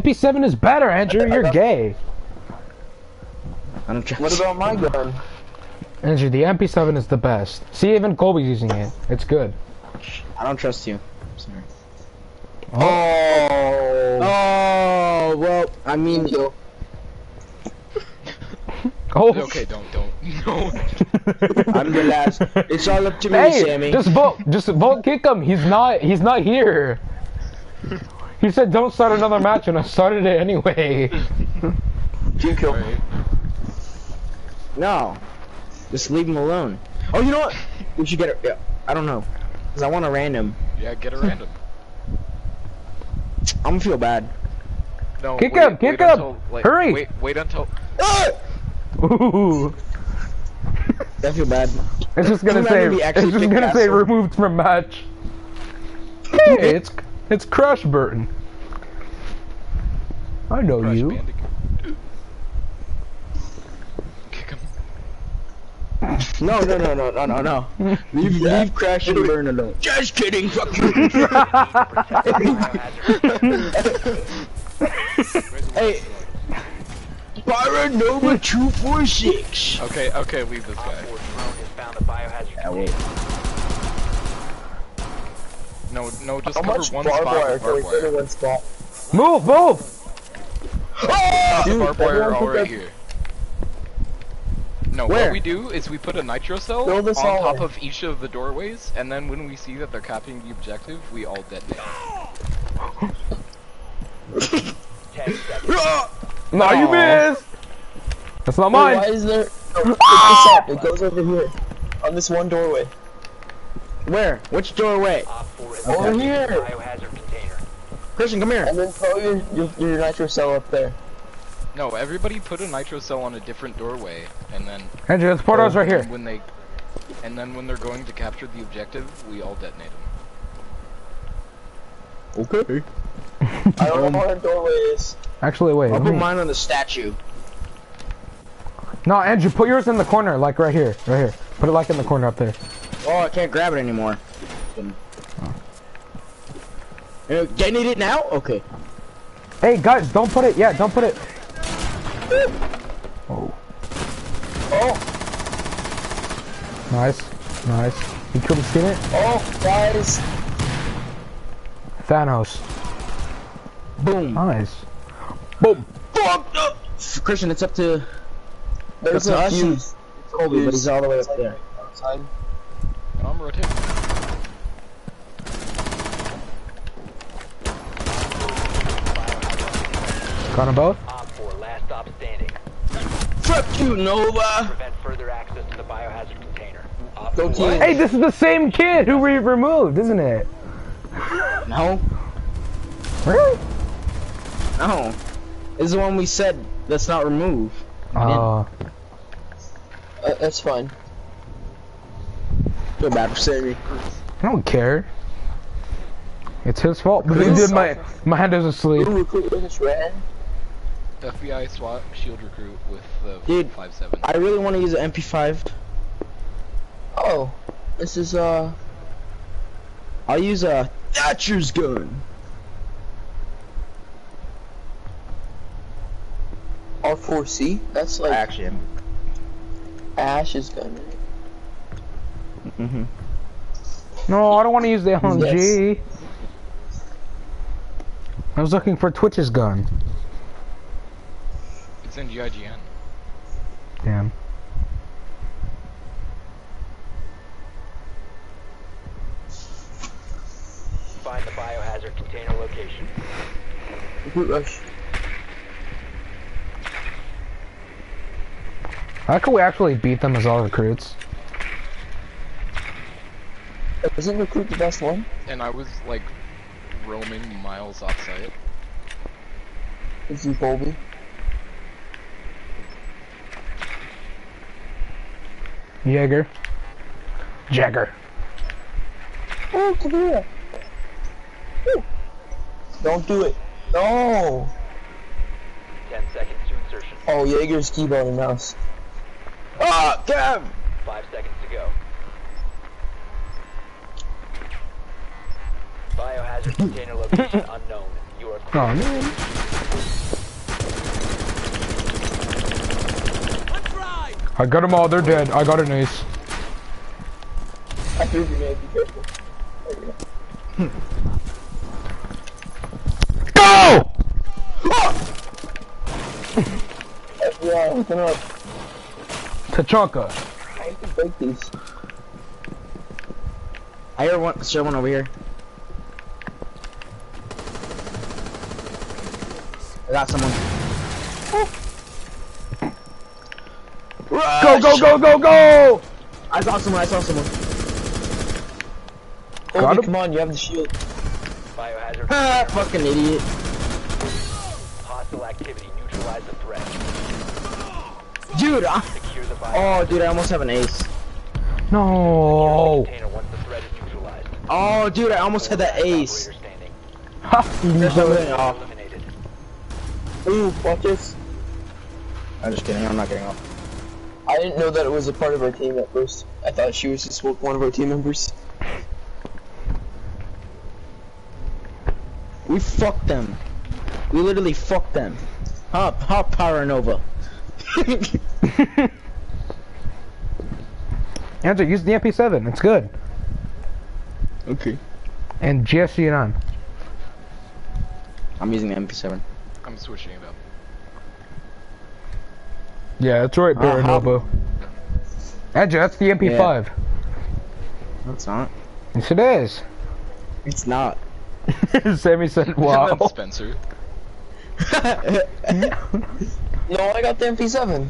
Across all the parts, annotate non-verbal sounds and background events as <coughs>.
MP7 is better, Andrew. You're <laughs> gay. I don't trust. What about my gun? Andrew, the MP7 is the best. See, even Colby's using it. It's good. I don't trust you. Sorry. Oh. Oh, oh well, I mean, Yo. <laughs> Oh. Okay, don't, don't. <laughs> No. I'm the last. It's all up to me, Hey, Sammy. just vote. Just vote. Kick him. He's not. He's not here. He said, "Don't start another match," and I started it anyway. Team kill. Alright. No, just leave him alone. Oh, you know what? We should get it. Yeah, I don't know, cause I want a random. Yeah, get a random. I'm gonna feel bad. No, Kick wait, him, kick wait him. until, like, Hurry. Wait, wait until. Ooh. Ah! <laughs> I feel bad. It's just gonna I'm say. gonna be It's actually just gonna say removed from match. <laughs> Hey, it's it's Crash Burton. I know Crash you. Bandicoot. Kick him. No, no, no, no, no, no, no. Leave, <laughs> leave Crash and Burn alone. Just kidding. Fuck you. <laughs> hey, Paranova two four six. Okay, okay, leave this guy. Yeah, wait. No, no, just How cover much one barbed spot wire with can we fit in one spot? Move, move. Ah! Dude, Barbed wire everyone all put right their- here. No, Where? what we do is we put a nitro cell on top hallway. of each of the doorways, and then when we see that they're copying the objective, we all detonate. No, you Aw. missed. That's not Wait, why is there? No, pick this up. It goes over here, on this one doorway. Where? Which doorway? Over here. Christian, come here. And then throw your, your, your nitro cell up there. No, everybody put a nitro cell on a different doorway, and then Andrew, this portal's oh, right here. when they, and then when they're going to capture the objective, we all detonate them. Okay. <laughs> I don't know where the doorway is. Actually, wait. I'll put me- mine on the statue. No, Andrew, put yours in the corner, like right here, right here. Put it like in the corner up there. Oh, I can't grab it anymore. Uh, Detonate it now? Okay. Hey, guys, don't put it. Yeah, don't put it. Oh, Oh, nice, nice. You couldn't see it? oh, guys. Thanos. Boom. Nice. Boom. Fuck no. Christian, it's up to There's Up a us and fuse. Colby, but he's all the way up there. Outside. I'm rotating. Got them both? Op 4, last stop standing. Fuck you, Nova. Prevent further access to the biohazard container. Go team. Hey, this is the same kid who we removed, isn't it? No, Really? no. This is the one we said let's not remove. Uh, Uh, that's fine. Feel bad for Sammy. I don't care. It's his fault. But he did my my hand is asleep. Ooh, recruit with this red. FBI SWAT shield recruit with the Dude. five seven. I really want to use an MP5. Oh, this is uh. I'll use a Thatcher's gun. R4C. That's like Actually, I'm- Ash's gun. Mm-hmm. No, I don't want to use the LMG. I was looking for Twitch's gun. It's in GIGN. Damn. Find the biohazard container location. Recruit rush. How can we actually beat them as all recruits? Isn't recruit the best one? And I was like roaming miles off site. Is he Colby? Jaeger. Jagger. Oh, come here. Ooh. Don't do it. No. 10 seconds to insertion. Oh, Jaeger's keyboard and mouse. Ah, Kev! 5 seconds to go. Biohazard container location <laughs> unknown. You are clear. Oh. I got them all, they're dead. I got an ace. I you, man. Be. Go! <laughs> Oh! FBI, listen up. Tachanka. I need to break these. I hear one, someone over here. I got someone. Go, go, go, go, go! I saw someone. I saw someone. Got Colby, him. come on, you have the shield. Biohazard Ah, fucking idiot. Hostile activity. Neutralize the threat. Dude, I, Secure the bio. oh, dude, I almost have an ace. No. Container once the threat is neutralized. Oh, dude, I almost had that ace. standing. Ha, Something off. Eliminated. Ooh, watch this. I'm just kidding. I'm not getting off. I didn't know that it was a part of our team at first. I thought she was just one of our team members. We fucked them. We literally fucked them. Hop, hop, Power Nova. <laughs> Andrew, use the MP7. It's good. okay. And GSC it on. I'm using the MP7. I'm switching it up. Yeah, that's right, Uh, how- Baranova. Andrew, that's the MP5. No, it's not. Yes, it is. It's not. <laughs> Sammy said, And wow. then Spencer. <laughs> No, I got the MP7.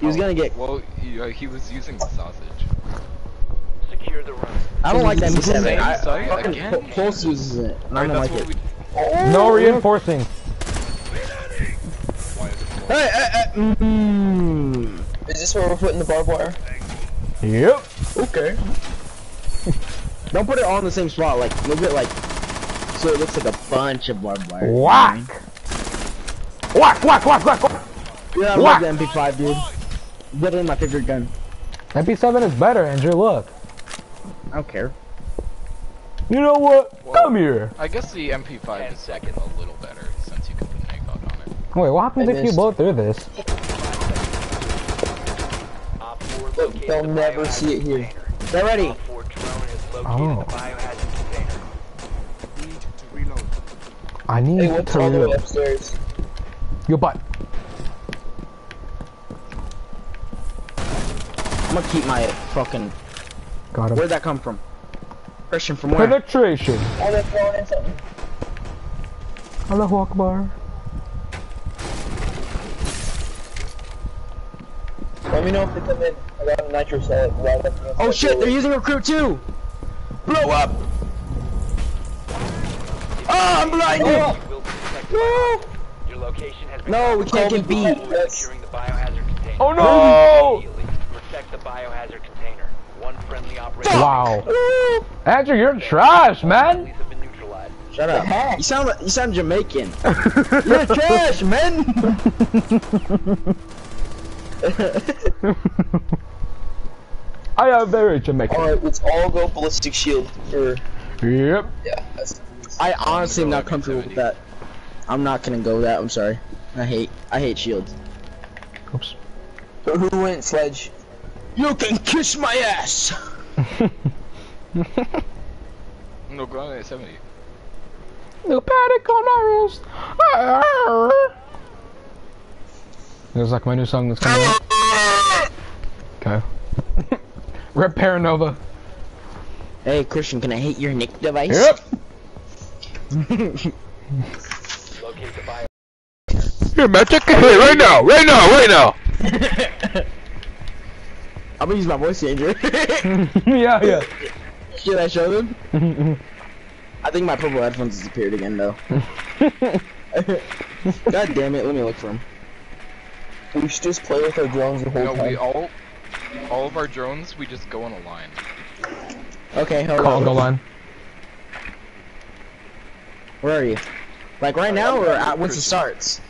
He was gonna get. Well, he, uh, he was using the sausage. Secure the room. I don't like the Same MP7. I, site fucking again? Pul- Pulse uses it. And I Right, don't that's like it. we. No reinforcing. Why is Hey, hey, hey. Mm. Is this where we're putting the barbed wire? Yep. Okay. <laughs> Don't put it all in the same spot. Like move it like so it looks like a bunch of barbed wire. Whack. Whack, whack, whack, whack, whack. Yeah, I Whack. love the MP5, dude. Literally my favorite gun. MP7 is better, Andrew. Look. I don't care. You know what? Well- Come here. I guess the MP5 Ten is seconds. a little better since you can put an egg on it. Wait, what happens I if you blow through this? Op 4 Look, located they'll never biohazard see it here. container. They're ready. Op 4 drone is Oh. the biohazard container. I need Hey, to all the way reload. upstairs? Your butt. I'm gonna keep my fucking. Got him. Where'd that come from? Christian from where? Penetration. Oh, they're throwing in something. Allahu Akbar. Let me know if they come in. I got a nitro cell right up Oh shit! They're using recruit too. Blow up! Oh, I'm blinded. Oh, You will protect the biohazard. Your location has been No, we can't get beat. The biohazard container. Oh no! Protect the biohazard container. One friendly operator. Wow. Andrew, you're trash, man. Friendlies have been neutralized. Shut up. You sound you sound Jamaican. <laughs> You're trash, man. <laughs> I am very Jamaican. Alright, let's all go ballistic shield. Or, Yep. yeah, that's. I honestly am not comfortable with that. I'm not gonna go that. I'm sorry. I hate I hate shields. Oops. So who went sledge? You can kiss my ass. <laughs> No, go on at 70. No panic on my wrist. Ah! There's like my new song that's coming out. Okay. <laughs> Rip Paranova. Hey Christian, can I hit your nick device? Yep. Locate the bio. Here, man, take a hit right now, right now, right now. <laughs> I'm gonna use my voice changer. <laughs> yeah, yeah. Should I show them? I think my purple headphones disappeared again though. God damn it, let me look for them. We should just play with our drones the whole No, time. we all, all of our drones, we just go in a line. Okay, hold Congo on. line. Where are you? Like right now or at, once it starts?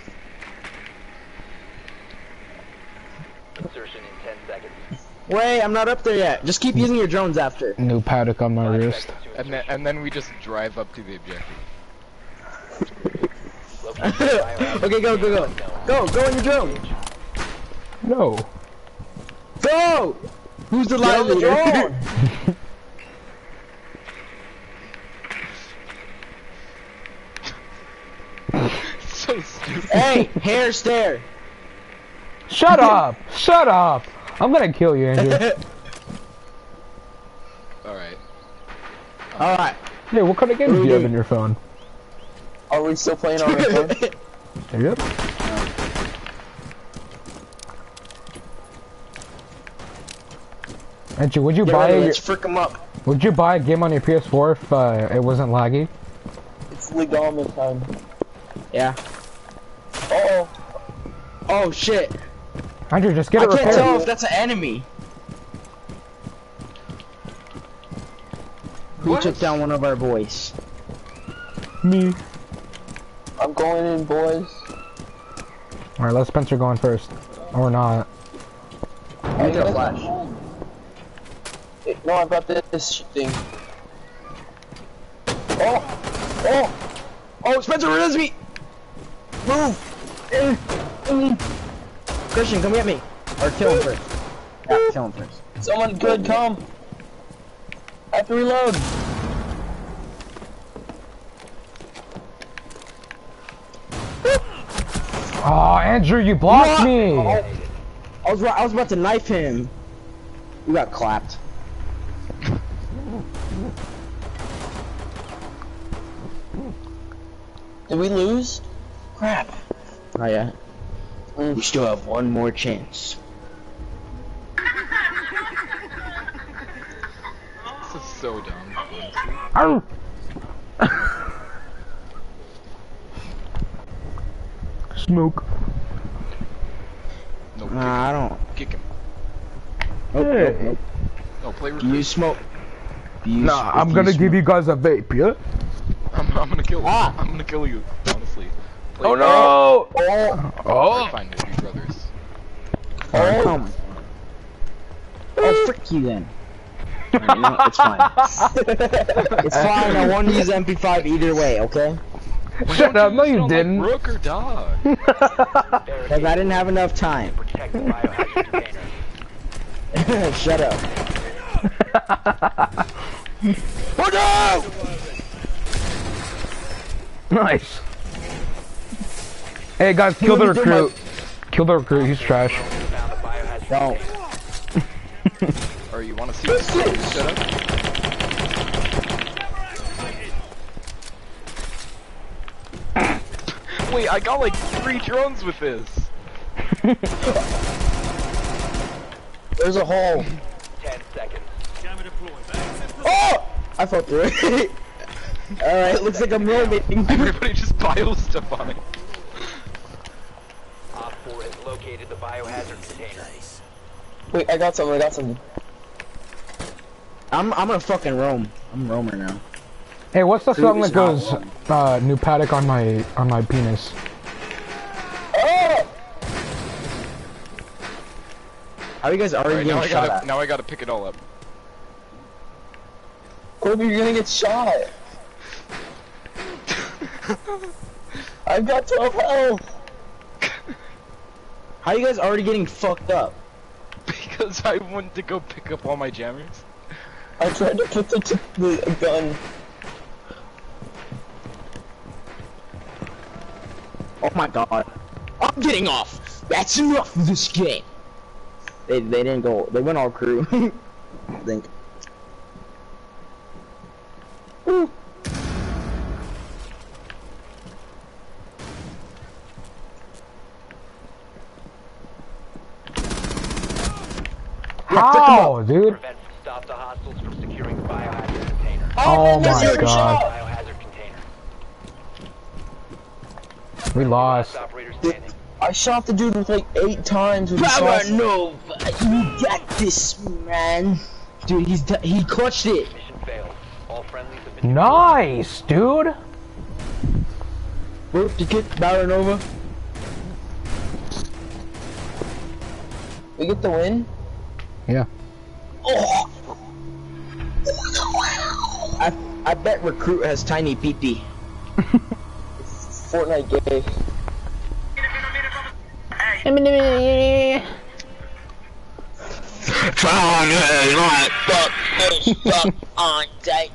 Insertion in 10 seconds. Wait, I'm not up there yet. Just keep using your drones after. New paddock on my Five wrist. And then, and then we just drive up to the objective. Locate the biohazard okay, go, go, go. Go, go on your drone. No. Go! Who's the Get line the leader? <laughs> so stupid. hey, hair stare. Shut up! Shut up! I'm gonna kill you, Andrew. <laughs> Alright. Alright. Yeah, what kind of games What do are you have doing? in your phone? Are we still playing on our <laughs> phone? Yep. Andrew, would you Get buy ready, a, let's frick him up. would you buy a game on your PS4 if uh, it wasn't laggy? it's legal this time. Yeah. Uh oh. Oh shit. Andrew, just get I it can't tell if that's an enemy. Who What? took down one of our boys? Me. I'm going in, boys. All right, let Spencer go in first, or not. I got a flash. No, I've got this, thing. Oh! Oh! Oh, Spencer Risby! Move! Eh, mm. Christian, come get me. Or kill him first. Yeah, kill him first. Someone good, come! I have to reload! Oh, Andrew, you blocked What? me. I was I was about to knife him. You got clapped. Did we lose? Crap. Oh yeah. We still have one more chance. This is so dumb. honestly. Arr. Smoke. No, Nah, I don't. kick him. Nope, Hey. nope, nope. No, play Do recruit. you smoke? Do you Nah, if I'm gonna smoke- give you guys a vape, yeah? I'm, I'm gonna kill you. Ah. I'm gonna kill you, honestly. Play Oh recruit. no! Oh! Oh! Fine with you brothers. Oh, come. Oh, frick you then. <laughs> Alright, you know, what, it's fine. <laughs> it's fine. I won't use MP5 either way, okay? Why Shut don't up, no use it you on, didn't. Like Rook or dog. <laughs> Because I didn't have enough time. Protect the biohazard container. Shut up. nice. Hey guys, kill the Let me do my- recruit. Kill the recruit, he's trash. Found the Don't. or you wanna see this? Shut up. Wait, I got like three drones with this. There's a hole. Ten seconds. Oh! I fell through it. <laughs> Alright, looks like I'm roaming. <laughs> Everybody just piles stuff on it. Op 4 has located the biohazard container. Wait, I got something, I got something. I'm I'm gonna fucking roam. I'm a roamer now. Hey, what's the song that goes, uh, new paddock on my, on my penis? Oh! How are you guys already Alright, now getting I shot gotta at? now I gotta pick it all up. Kobe, you're gonna get shot. <laughs> I've got 12 health. How are you guys already getting fucked up? Because I wanted to go pick up all my jammers. I tried to put the, the gun. Oh my god. I'm getting off! That's enough of this game! They, they didn't go, they went all crew. <laughs> I think. Ooh. How, dude? Prevent stop the hostiles from securing the biohazard container. Oh, oh man, my god. Biohazard container. We lost. Last operator standing. I shot the dude with like eight times with the Power sauce. Nova! You got this, man! Dude, he's d- he clutched it! Mission failed. All have been Nice, dude! Whoop, you get Power Nova. We get the win? Yeah. Oh! I I bet Recruit has tiny peepee. <laughs> Fortnite gay. trying to like fuck this fuck on date.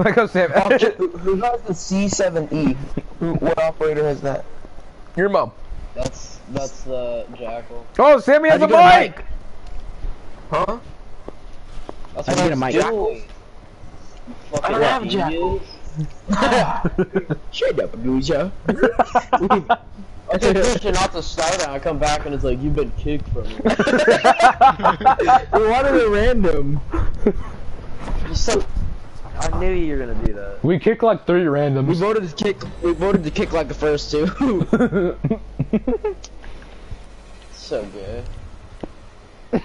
<laughs> like I said, who, who has the C7E? Who, what operator has that? your mom. That's that's the jackal. Oh, Sammy has a How'd you get a mic. Huh? That's How'd what you get a I'm mic? doing. I don't have jackal. <laughs> Shut up, Abuja. I keep pushing out the start and I come back and it's like you've been kicked from me. we wanted it random. <laughs> You so I knew you were gonna do that. We kicked like three randoms. We voted to kick. We voted to kick like the first two. <laughs> So good. <laughs>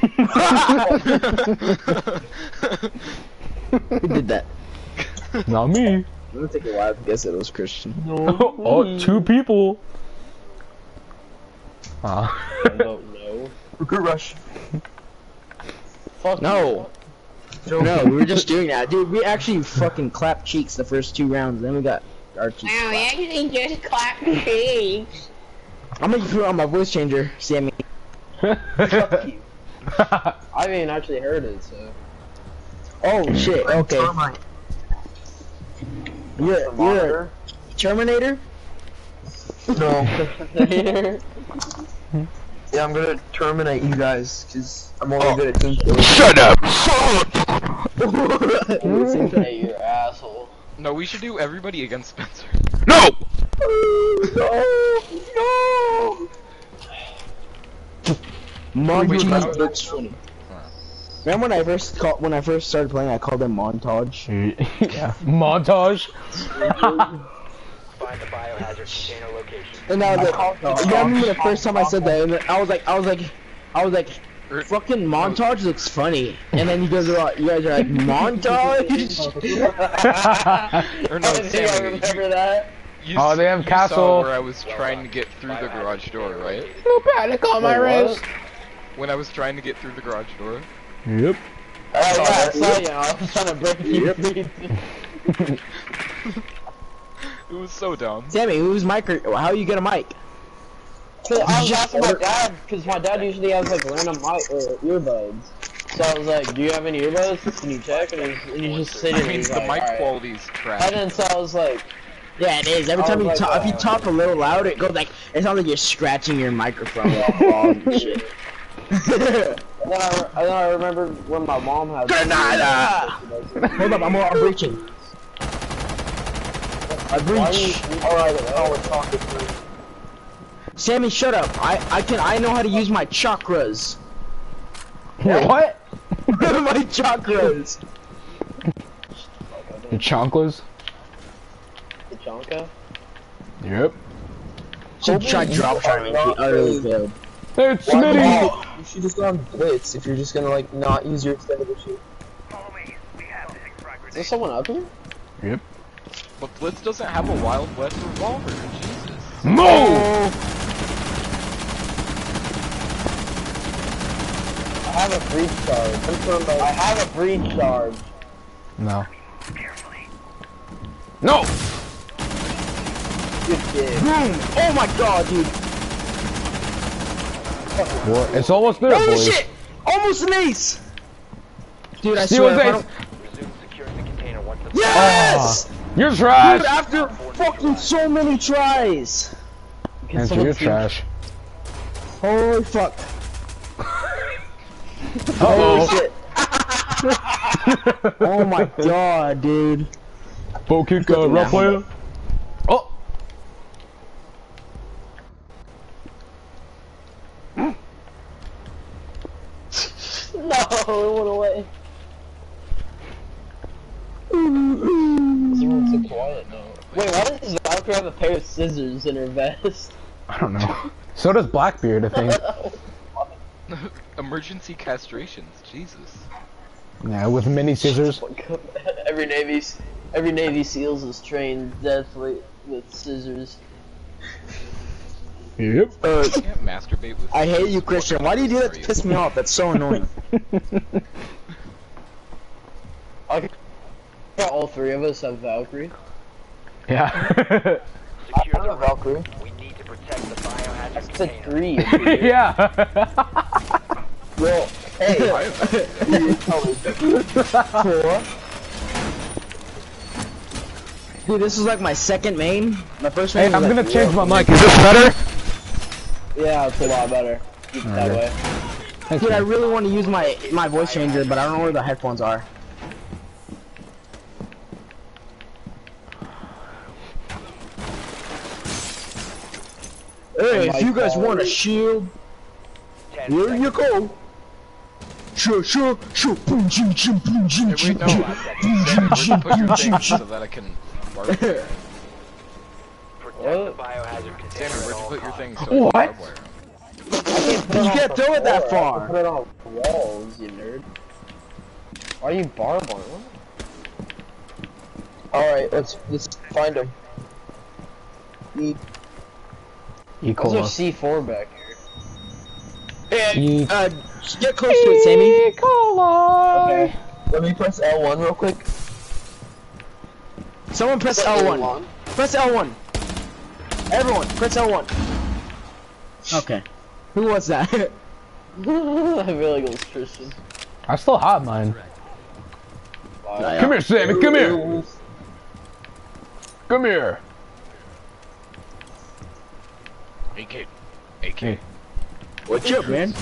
Who did that? Not me. I'm gonna take a while to guess it was Christian. No. <laughs> oh, two people. Ah. I don't know. Recruit rush. Fuck No. No, we were just doing that, dude. We actually fucking clapped cheeks the first two rounds, then we got our cheeks. Wow, we actually just clapped cheeks. I'm gonna put on my voice changer, Sammy. Fuck <laughs> you. I haven't actually heard it, so. Oh shit. Okay. You're, you're a Terminator. No. <laughs> <laughs> Terminator. Yeah, I'm gonna terminate you guys because I'm only oh. good at team killing. Shut up. <laughs> <laughs> Hey, you asshole. No, we should do everybody against Spencer. <laughs> no. Wait, Montage. looks funny. Remember when I first called when I first started playing? I called them montage. yeah. Montage. Find the biohazard container location. And I was like, you remember the first time I said that? And I was like, I was like, I was like, er, fucking montage looks funny. And then you guys are, like- you guys are like, <laughs> montage. <laughs> Or no, <laughs> I think I remember that. you, Oh, s- they have you castle. Saw where I was trying to get through the garage door, right? Panic on my Wait, what? wrist. When I was trying to get through the garage door. Yep. Oh, yeah, I saw you. I was trying to break you free. It was so dumb. Sammy, who's mic? Or, how you get a mic? So I was asking my dad, because my dad usually has like random mic or earbuds. So I was like, do you have any earbuds? Can you check? And he's, and he's just sitting I there. mean, he's the like, mic "Alright." quality's trash. And then so I was like, Yeah, it is. Every time you like, talk, if you uh, talk a little louder, it goes like it sounds like you're scratching your microphone <laughs> and shit. then I, and then I remember when my mom had. Granada! Hold up, I'm, I'm breaching. I Why do breach. alright, we're talking through. Sammy, shut up. I I can I know how to use my chakras. What? <laughs> my chakras. The chakras? The Chonka? Yep. Should try drop shotting. He utterly failed. It's Why Smitty. you, you should just go on Blitz if you're just gonna like not use your extended shoot. Is there someone up here? Yep. But Blitz doesn't have a Wild West revolver. Jesus. Move! I have a breach charge. I have a breach charge. No. No! Good kid. Boom! Oh my god, dude. What? It's almost there, Holy boys. shit! Almost an ace! Dude, I He swear. was if I ace. don't- Resume securing the container once the Yes! You're Dude, trash! after fucking so many tries. Answer, you're see- trash. Holy fuck. <laughs> Uh-oh. Holy shit. <laughs> oh my god, dude. Bow kick, uh, rough player. Oh! <laughs> No, it went away. Everyone's so quiet now. Wait, why does Valkyrie have a pair of scissors in her vest? I don't know. So does Blackbeard, I think. <laughs> Emergency castrations. Jesus. Yeah, with mini scissors. <laughs> every Navy, every Navy SEALs is trained deathly with scissors. Yep. Uh, You can't masturbate with. I hate you, Christian. Why do you do that to piss me off? That's so annoying. <laughs> All three of us have Valkyrie. Yeah. I <laughs> Secure the Valkyrie. We need to protect the biohazard I said container. three. <laughs> yeah. Well, hey, Four. Dude, this is like my second main. My first main. hey, main. I'm was, gonna like, change my mic. Is this better? yeah, it's a lot better. Keep it that Okay. way. Thanks, Dude, I really want to use my my voice changer, but I don't know where the headphones are. Hey, if you guys want a shield, Ten here you go. Sure, sure, sure. Boom, ching, ching, boom, ching, Hey, ching, wait, no. ching. Sammy, where'd you put your thing so that I can. Barb? Protect the What? biohazard container Sammy, where'd you put your thing so what? You can't throw it that far. Put it on walls, you nerd. Why are you barb on? Alright, let's let's find him. E E. What's coli. our C4 back here? E. Uh, get close to it, Sammy. E. coli. Okay. let me press L1 real quick. Someone press L1. Press L1. Everyone, press L1. Okay. Who was that? <laughs> <laughs> I feel like it was Christian. I still have mine. Wow. Come here, Sammy. Come here. Come here. AK. AK. Hey. What's up, man?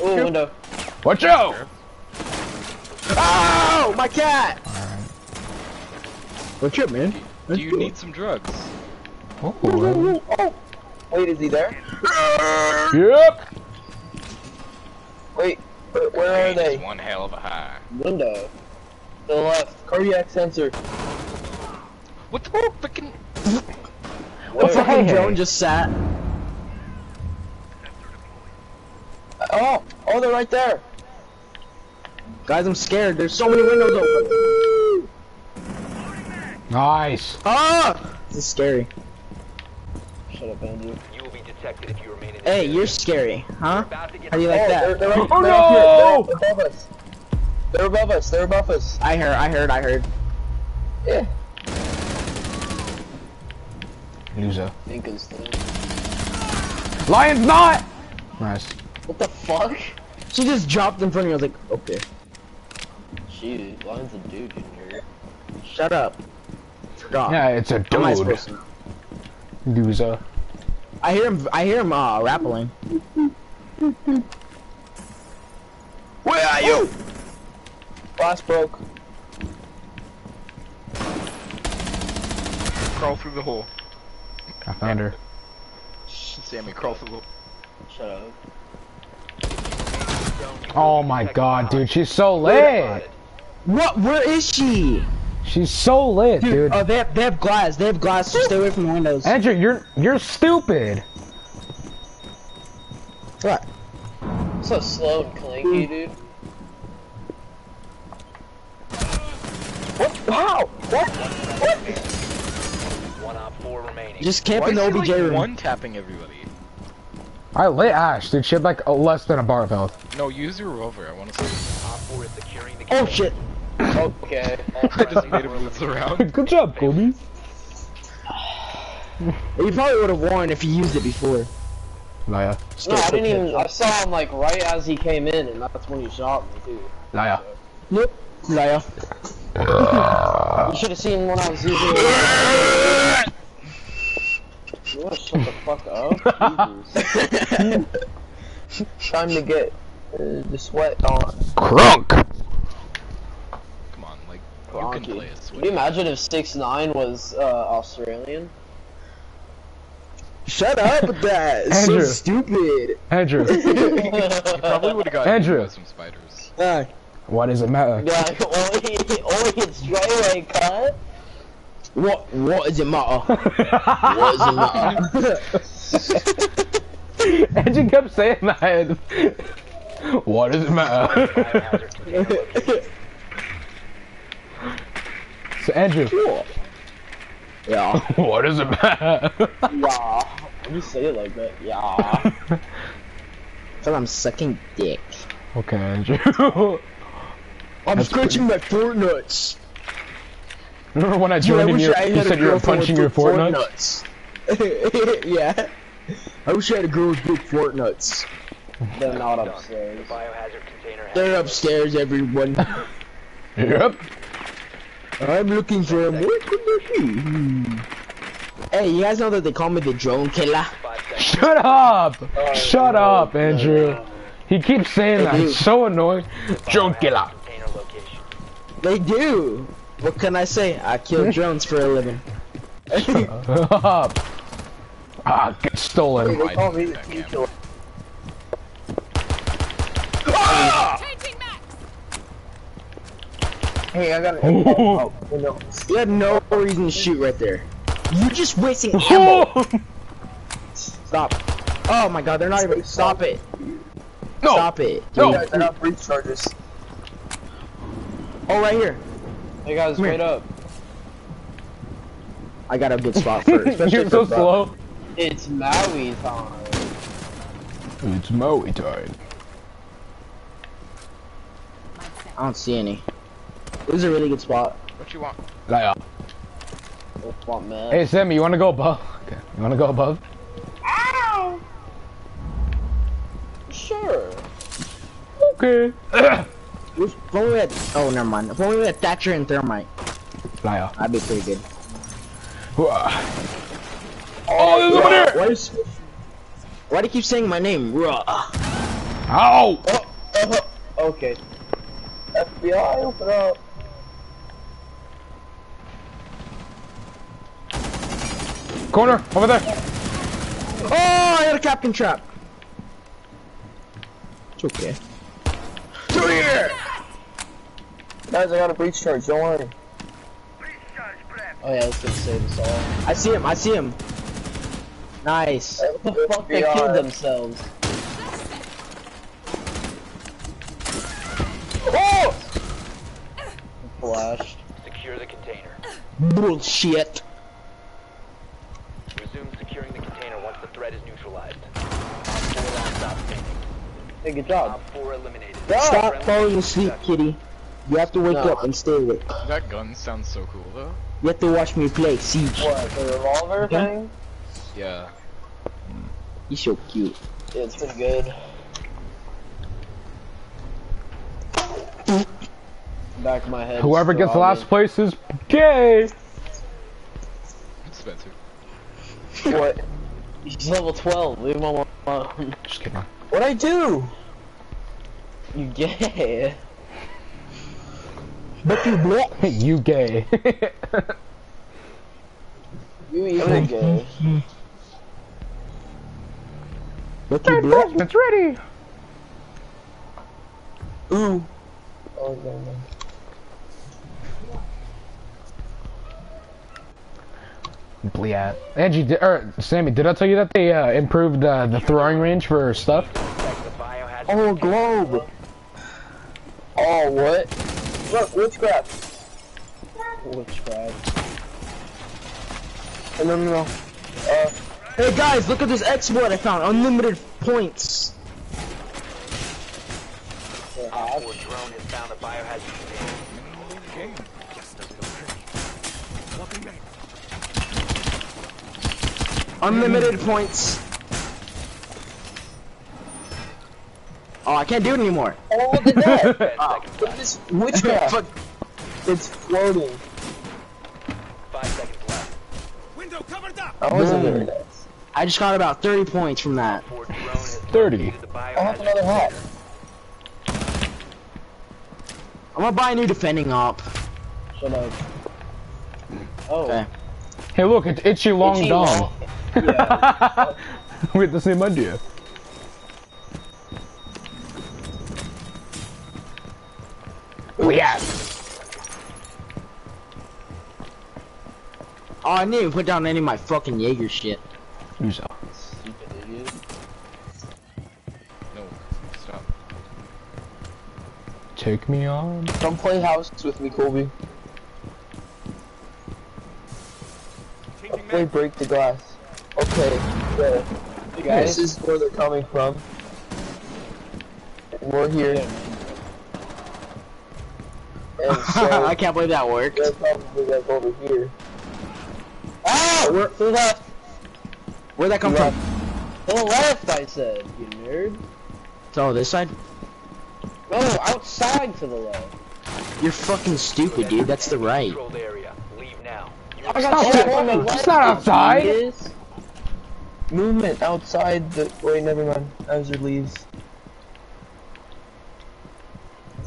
Oh, window. Watch out. Oh, my cat! What's up, man? Do you need some drugs? Oh. Oh, wait, is he there? Yep. Wait, where, where are they? One hell of a high. Window. To the left. Cardiac sensor. What the freaking? The What's a fucking drone just sat. Oh, oh, they're right there. Guys, I'm scared. There's so many windows open. Nice. Ah! This is scary. Shut up, Andrew. You will be detected if you remain in this Hey, area. you're scary, huh? About to get How do you like oh, that? They're, they're, right, Oh, they're up here. no! They're above us. They're above us. They're above us. I heard, I heard, I heard. Yeah. Loser. Inca's thing. Lion's not. Nice. What the fuck? She just dropped in front of me. I was like, okay, Shoot, Lion's a dude in here. shut up. Stop. Yeah, it's a How am I dude. supposed to? Loser. I hear him. I hear him uh, rappling. Where are you? Glass broke. Crawl through the hole. I found her. Sammy, crawl through the hole. Shut up. Oh my god, dude, she's so lit. What? Where is she? She's so lit, Dude, dude. oh, they have, they have glass. They have glass. So stay away from the windows. Andrew, you're you're stupid. What? So slow and clanky, dude. What? How? What? What? One op four remaining. Just camp Why in the OBJ like, room. one tapping everybody? I lit Ash, dude. She had like a, less than a bar of health. No, use your revolver. I want to see. Op four is Oh shit! Okay. I <laughs> just made him move around. <laughs> Good job, Kobe. You probably would have warned if you used it before. Liar. No, I didn't even. I saw him like right as he came in, and that's when he shot me too. Liar. Nope. Liar. <laughs> You should have seen when I was using. it. You wanna shut the fuck up? Jesus. <laughs> Time to get uh, the sweat on. Crunk. Come on, like you can play a Can you imagine if six nine was uh, Australian? Shut up with that. It's so stupid. Andrew, <laughs> Probably would have got Andrew. hit by some spiders. Uh, what does it matter? Like <laughs> only only it's Strayway cut. What? <laughs> What does it matter? <laughs> <laughs> what does it matter? Andrew kept saying that. what does it matter? Biohazard container located. So Andrew, Yeah. what is it matter? Yeah. When you say it like that, yeah. Cause I'm sucking dick. okay, Andrew. I'm That's scratching my fort nuts. Remember when I Dude, I joined in wish I you a said you were punching your fort Fortnite? nuts. <laughs> yeah. I wish I had a girl with big fort nuts. They're not The upstairs. biohazard container They're upstairs, everyone. <laughs> Yep. I'm looking for them. Where could they be? Hmm. Hey, you guys know that they call me the drone killer? Shut up! Oh, Shut up, Andrew. He keeps saying that. do. It's so annoying. Drone killer. They do. What can I say? I kill <laughs> drones for a living. Shut <laughs> up. Ah, get stolen. They call me the key killer. Hey, I got an Ooh. oh, oh, no. You had no reason to shoot right there. You're just wasting <laughs> ammo. Stop. Oh my god, they're not even. Stop it. no. Stop it. No. Guys, they're not breach charges. Oh, right here. Hey guys, Come here. up. I got a good spot <laughs> for it. especially You're so for Bro. slow. It's Maui time. It's Maui time. I don't see any. This is a really good spot. What you want? Liar. What man? Hey, Sammy, you wanna go above? Okay. You wanna go above? Ow! Sure. Okay. <clears throat> If only we had. Oh, never mind. If only we had Thatcher and Thermite, Liar. that'd be pretty good. Oh, there's someone here! Why, is, why do you keep saying my name? Ruh. Ow! Oh, oh, okay. FBI, open up. Corner, over there. Oh, I had a Kapkan trap. It's okay. Through here! Guys, I got a breach charge, don't worry. Oh yeah, let's gonna save us all. I see him. I see him. Nice. What the fuck? They FBI. killed themselves. Oh! Flashed. Secure the container. Bullshit. Resume securing the container once the threat is neutralized. Op 4 last stop standing. Hey, good job. Op 4 eliminated. Stop Friendly falling asleep, successful. kitty. You have to wake No. up and stay awake. That gun sounds so cool though. You have to watch me play Siege. What, the revolver Okay. thing? Yeah. He's so cute. Yeah, it's pretty good. Back of my head. Whoever gets throbbing. last place is gay. Spencer. What? He's level 12. Leave him alone. Just kidding. What'd I do? You gay. But you black. <laughs> you gay. You even gay. But you black. it's ready. Ooh. Oh, no, no. Yeah. Angie, did, or Sammy, did I tell you that they uh, improved uh, the throwing range for stuff? Protect Oh, globe. Oh, what? Look, witchcraft. Witchcraft. Oh, no, no, no. Uh, Hey guys, look at this exploit I found. Unlimited points. Op 4 drone has found the biohazard container. Unlimited points. Oh, I can't do it anymore. <laughs> oh, look at that. 10 Ah, seconds look at this witchcraft. It's floating. 5 seconds left. That wasn't Boom. very nice. I just got about 30 points from that. 4 drone has 30. I'll have another hat. I'm gonna buy a new defending op. Shut up. Oh. Okay. Hey, look, it's Itchy Long Itchy Dong. Long- <laughs> Yeah. we had the same idea. Oh, yeah. Oh, I didn't even put down any of my fucking Jaeger shit. You so. Stupid idiot. No. Stop. Take me on. Come play house with me, Colby. halfway break the glass. Okay, yeah. Guys, This is where they're coming from. We're here. And <laughs> so, I can't believe that worked. they're probably like over here. ah, Where, to the left, where'd that come Yeah. from? to the left, I said, you nerd. Oh, this side? No, outside to the left. You're fucking stupid, dude. That's the right. Controlled area. Leave now. I got not, shot on it's not outside. Movement outside the. Wait, never mind. Hauser leaves.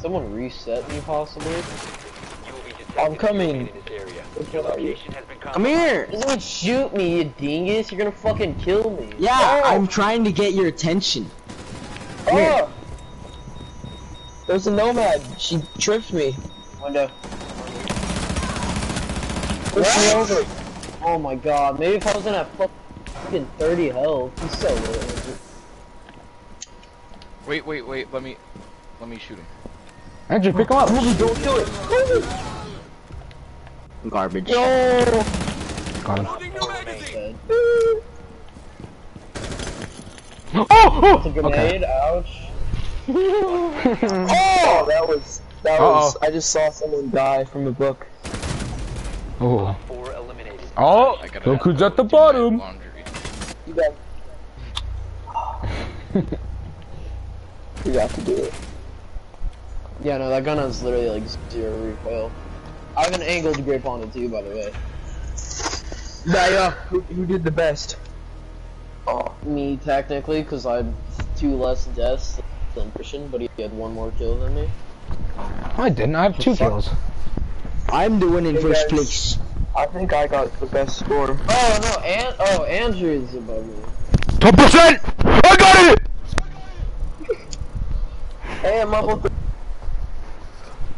Someone reset me, possibly. You will be I'm coming. in this area. Your location has been Come here! Don't shoot me, you dingus. You're gonna fucking kill me. Yeah, Oh. I'm trying to get your attention. Oh! There's a nomad. She tripped me. Window. Pushed me over. Oh my god, maybe if I was in a fucking 30 health, he's so low. Wait, wait, wait. Let me, let me shoot him. Andrew, pick him up. Don't do it. Garbage. No! Got him. Oh, oh! It's a grenade, ouch. <laughs> Oh, that was. That was. Uh-oh. I just saw someone die from a book. Oh, four eliminated. oh! I Look who's at the do bottom. You got. <laughs> you got to do it. Yeah, no, that gun has literally like zero recoil. I have an angled grip on it too, by the way. Yeah, yeah. Who, who did the best? Oh, Me, technically, because I had two less deaths than Christian, but he had one more kill than me. I didn't. I have two kills. I'm the one in Hey, first guys. place. I think I got the best score. Oh, no, oh, and oh, Andrew is above me. Ten percent. I got it. Hey, I'm level three.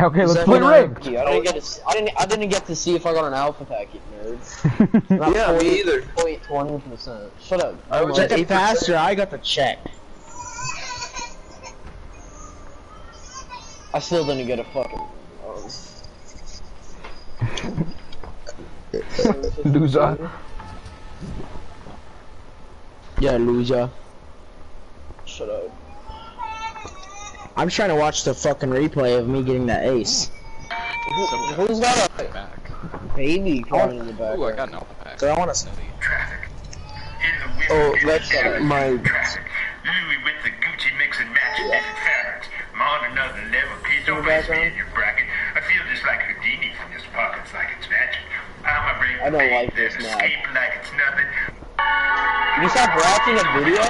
Okay, let's play split what I- rig. I didn't get to. s- I didn't. I didn't get to see if I got an alpha packet, you nerd. Not <laughs> Yeah, me either. Point twenty percent. Shut up. I was Check at it 8%. faster. I got the check. I still didn't get a fucking. Um, <laughs> Loser. Yeah, loser. Shut up. I'm trying to watch the fucking replay of me getting that ace. Hmm. Who, Someone who's got a back. baby oh. crying in the back? Ooh, I got an alpha pack. So I want to. Traffic. Oh, that's my. Traffic. Louis with the Gucci mix and matching different fabrics. I'm on another level. Please don't In the place me background? in your bracket. I feel just like Houdini from his pockets like it's magic. I'm a break I don't like then this map. escape like it's nothing. You stop watching a video?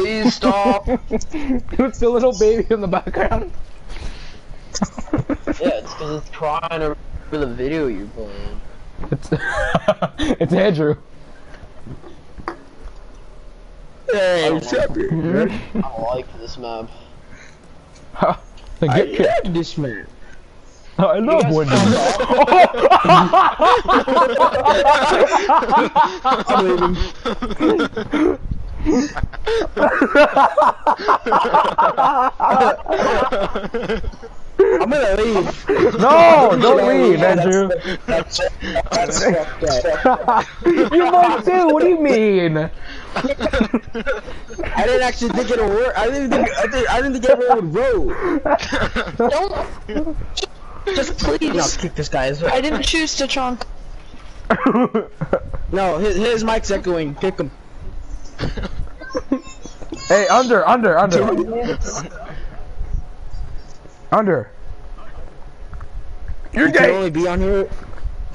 Please stop. <laughs> it's the little baby in the background? Yeah, it's because it's crying over the video you're playing. It's <laughs> it's Andrew. Hey, what's up, I don't like this map. <laughs> Then I get kicked. love this man. Oh, I love guys when I'm leaving. I'm gonna leave. No, don't leave, Andrew. That's that's fucked <laughs> up. You might too. What do you mean? I didn't actually think it'll work. I didn't think I didn't, I didn't think everyone would vote. Don't. Just please. No, kick this guy as well. I didn't choose to Chunk. No, his, his mic's echoing. Kick him. <laughs> Hey, under, under, under, under. You're You can only be on here. <laughs>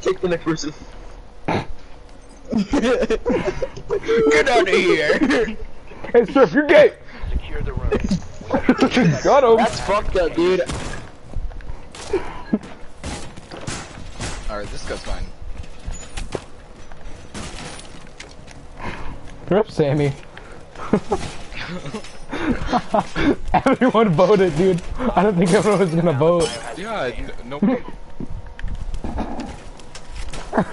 Take the next person. <laughs> Get out of here. Hey, Surf, you're gay. Secure the room. <laughs> Got him. Oh. That's fucked up, dude. Alright, this guy's fine. Rip Sammy. <laughs> everyone voted, dude. I don't think everyone was gonna vote. Yeah, n- nobody. Rip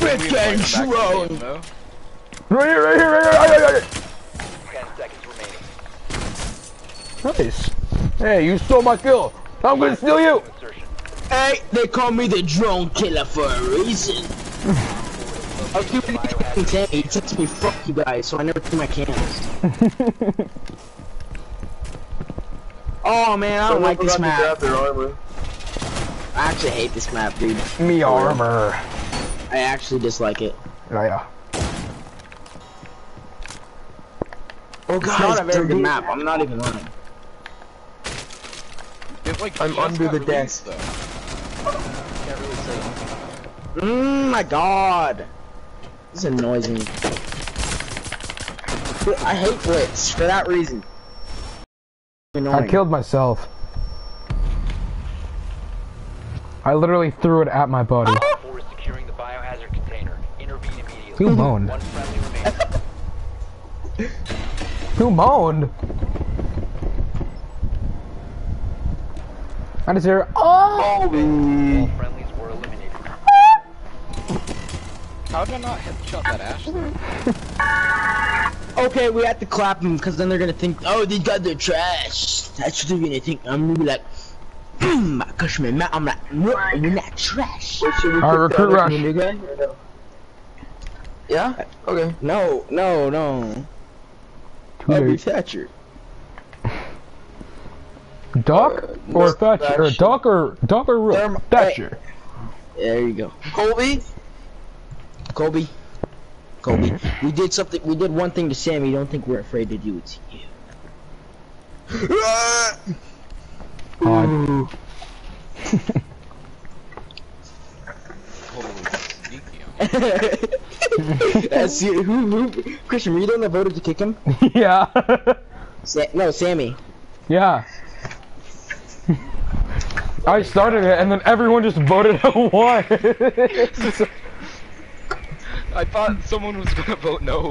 We invite him and back to the drone. Right here, right here, right here, right here, right here. Ten seconds remaining. Nice. Hey, you stole my kill. I'm gonna steal you. Insertion. Hey, they call me the drone killer for a reason. I was doing fucking Sammy. He texted me, fuck you guys, so I never threw my cans. <laughs> oh man, I don't like this Someone forgot map. to grab their armor. I actually hate this map, dude. Me armor. I actually dislike it. Oh yeah. Oh god, It's not a very good map. I'm not even lying. Like I'm under the released, desk. Though. Can't really say. Mmm, my god. This annoys me. I hate Blitz for that reason. Annoying. I killed myself. I literally threw it at my body. Four securing the biohazard container. Intervene immediately. Who moaned? One friendly remaining. <laughs> Who moaned? I just hear, oh! All friendlies were eliminated. How did I not headshot that Ashley? <laughs> Okay, we have to clap them because then they're gonna think, oh, these guys are trash. That's what they're gonna think. I'm gonna be like, hmm, gosh, man, I'm like, no, we're not trash. Wait, should we Alright, kick the recruit rush. new guy? no? Yeah? Okay. No, no, no. Too That'd be late. Thatcher. Doc Uh, or no, Thatcher? Or Thatcher. Doc or Doc or Rook? Therm- Thatcher. There you go. Colby? Colby. Kobe, mm-hmm. We did something, we did one thing to Sammy, don't think we're afraid to do it to you. Holy <laughs> That's you, who, who, Christian, were you the one that voted to kick him? <laughs> yeah. Sa no, Sammy. yeah. I started it and then everyone just voted <laughs> one. I thought someone was gonna vote no.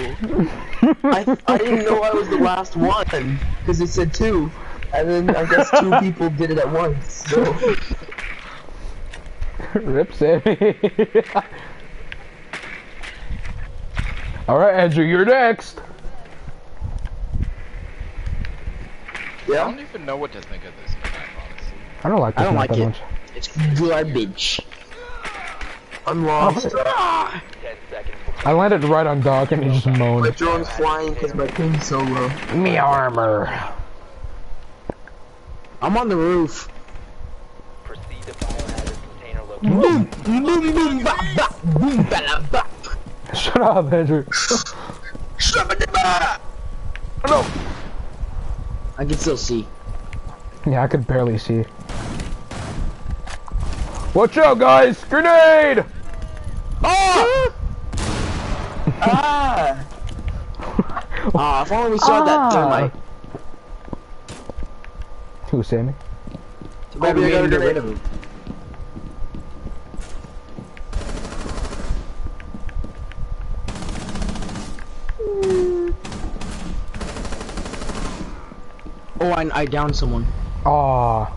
I, I didn't know I was the last one because it said two, and then I guess two <laughs> people did it at once. So Rip Sammy. Alright, Andrew, you're next. Yeah. I don't even know what to think of this map, honestly. I don't like I don't map like that it. much. It's garbage. I'm lost. Ten. I landed right on Doc and he just My moaned. drone's flying because my ping's so low. Me armor. I'm on the roof. Proceed to biohazard container location. Boom, boom, boom, ba, ba, boom, ba, la, ba. Shut up, Andrew. Shabba-dabba. No. I can still see. Yeah, I could barely see. Watch out, guys! Grenade! Oh! <laughs> Ah! Ah, if only we saw that Ah. thermite. Who, Sammy? Too bad we I got him a get rid of him. Oh, I, I downed someone. Aw.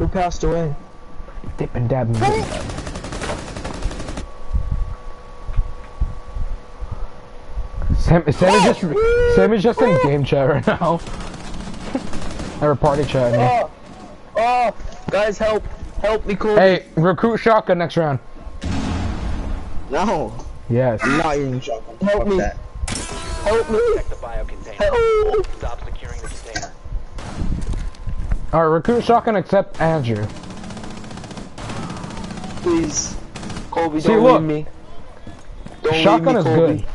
Who passed away? Dip and dab me. Sam, Sammy's just Sammy's just in game chat right now. <laughs> or party chat. Oh! Oh! Guys, help! Help me, Colby! Hey, recruit shotgun next round. No, Yes. I'm not using shotgun. Help Fuck me. that. Help me! Protect the. Help! Stop securing the container. Alright, recruit shotgun except Andrew. Please. Colby, See, don't look. leave me. Don't Shotgun leave is me, Colby. good.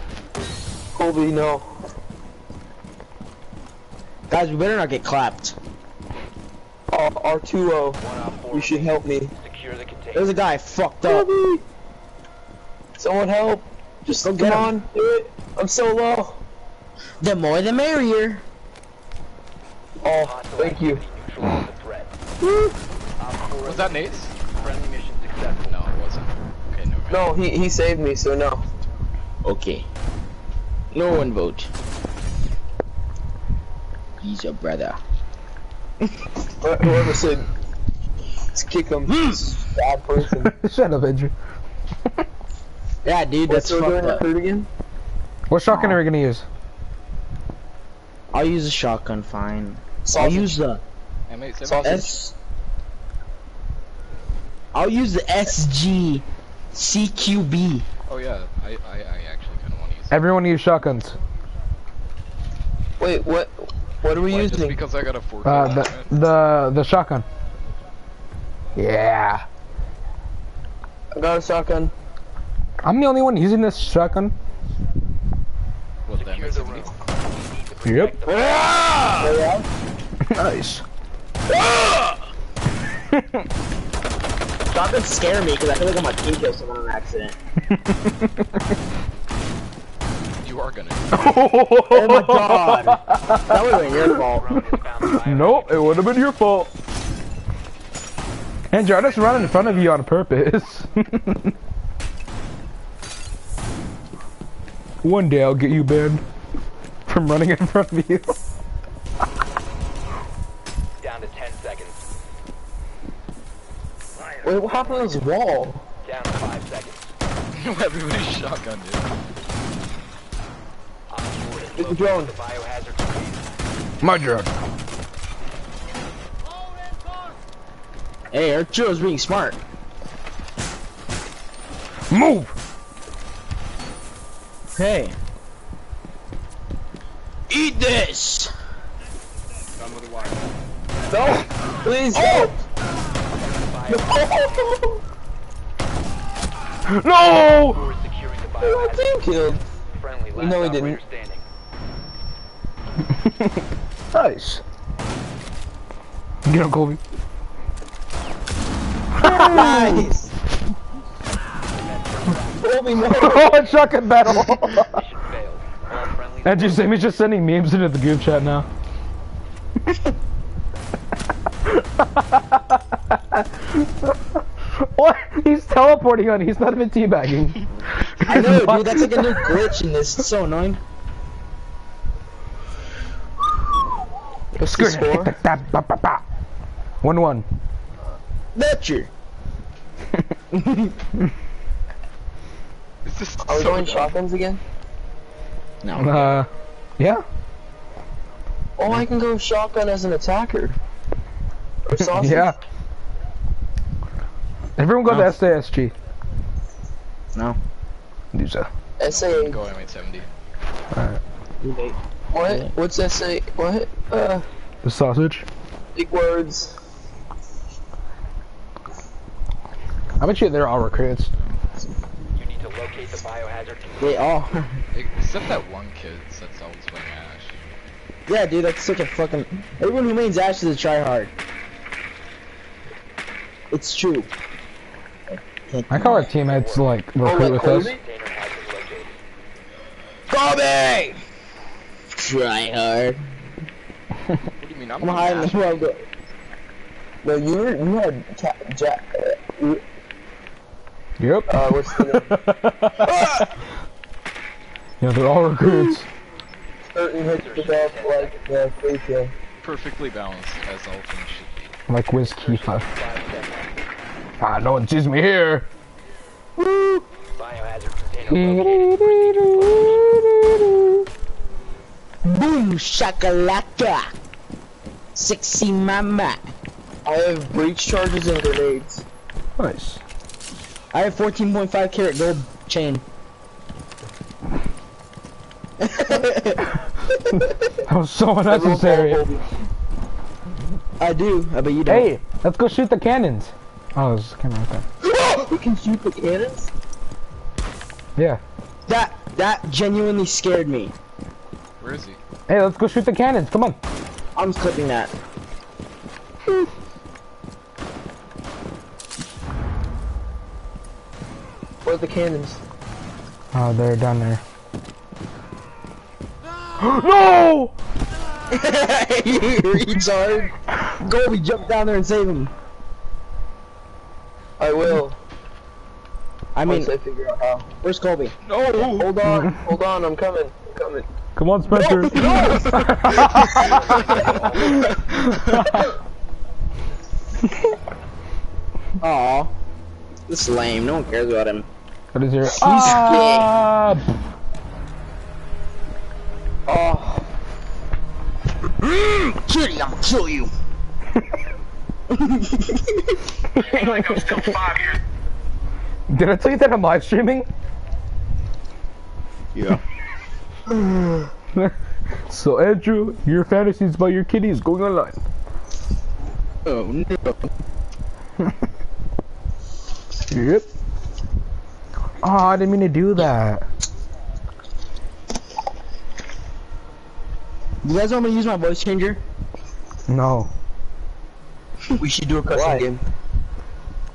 Colby, no. Guys, we better not get clapped. Uh, oh, R2O. One You should help me. Secure the container. There's a guy fucked up. Colby! Someone help! Just Go come get on, do it! I'm so low! The more the merrier. Oh, thank you. Activity neutralize the threat. Was that Nate's? friendly mission successful. No, it wasn't. Okay, no. No, he, he saved me, so no. Okay. No one vote. He's your brother. Whoever said Let's kick him. Hmm. Bad person. <laughs> Shut up, Andrew. Yeah, dude, What's that's still fucked up. hurt again? What shotgun are we gonna use? I'll use a shotgun, fine. I'll use the M8 Sausage. S. I'll use the SG CQB. Oh yeah, I, I, I actually kind of want to use. Everyone use shotguns. Wait, what? What are we Why, just using? because I got a 4 Uh, the the the shotgun. Yeah. I got a shotgun. I'm the only one using this shotgun. Well, the Secure the M870. room. Yep. Yeah. <laughs> Nice. Shotguns <laughs> scare me because I feel like I'm gonna team kill someone on accident. <laughs> You are gonna. <laughs> Oh my god! That would have been your fault. Drone has found the biohazard Nope, it would have been your fault. Andrew, I just ran in front of you on purpose. One day I'll get you banned from running in front of you. down to 10 seconds. Wait, what happened to this wall? Down to 5 seconds. <laughs> Everybody's shotgun, dude. Op 4 has Get the located drone. the biohazard container. My drone. Hey, Arturo's being smart. Move! Hey. Eat this! Done with the wire. No! Please help! <laughs> No! Four is securing the My biohazard. team killed. Friendly No, he didn't. Nice. Get him, Colby. Nice! Colby, no! <laughs> oh, shotgun battle! Mission failed. <laughs> All friendlies Sammy's just sending memes into the group chat now. <laughs> what? He's teleporting on. He's not even teabagging. <laughs> I know, dude, that's like a new <laughs> glitch in this. It's so annoying. What's the score? One one. Butcher! Is this Are we so going shotguns again? No. Uh, yeah. Oh, I can go shotgun as an attacker. Or sausage. Yeah. Everyone go No. to SASG. No. Use a. SA. Go M870. What? What's SA? What? Uh, The sausage. big words. I bet you they're all recruits. You need to locate the biohazard. They all. Except that one kid that sells Wing Ash. yeah, dude, that's such a fucking. Everyone who mains Ash is a tryhard. It's true. I call our teammates like Oh, recruit like with us. Colby? Try has been located. Kobe! Tryhard. What do you mean? I'm, I'm hiding Ash. the logo. No, you were, you had Ca- Jack. Uh, you- Yep. uh, what's the name? <laughs> yeah, they're all recruits. Certain hits pick up like the free kill. Perfectly balanced, as all things should be. Like Wiz Khalifa. Five seconds. Ah, no one sees me here. Biohazard container located. Boom shakalaka. Sexy mama. I have breach charges and grenades. Nice. I have 14.5 karat gold chain. <laughs> That was so unnecessary. I do, I bet you don't. Hey, let's go shoot the cannons. Oh, there's a cannon right there. <gasps> We can shoot the cannons? Yeah. That that genuinely scared me. Where is he? Hey, let's go shoot the cannons. Come on. I'm clipping that. Where's the cannons? Oh, they're down there. <gasps> no! <laughs> you retard. Goldie, jump down there and save him. I will. I mean, once I figure out how. where's Colby? No! Hold on, <laughs> hold on, I'm coming. I'm coming. Come on, Spencer. <laughs> Aw. This is lame. No one cares about him. What is your? He's Ah! Oh, Kitty, I'm gonna kill you. like I'm still five years Did I tell you that I'm live streaming? Yeah. <laughs> So Andrew, your fantasies about your kitty is going online. Oh no. <laughs> Yep. Oh, I didn't mean to do that. You guys want me to use my voice changer? No. We should do a custom Why? game.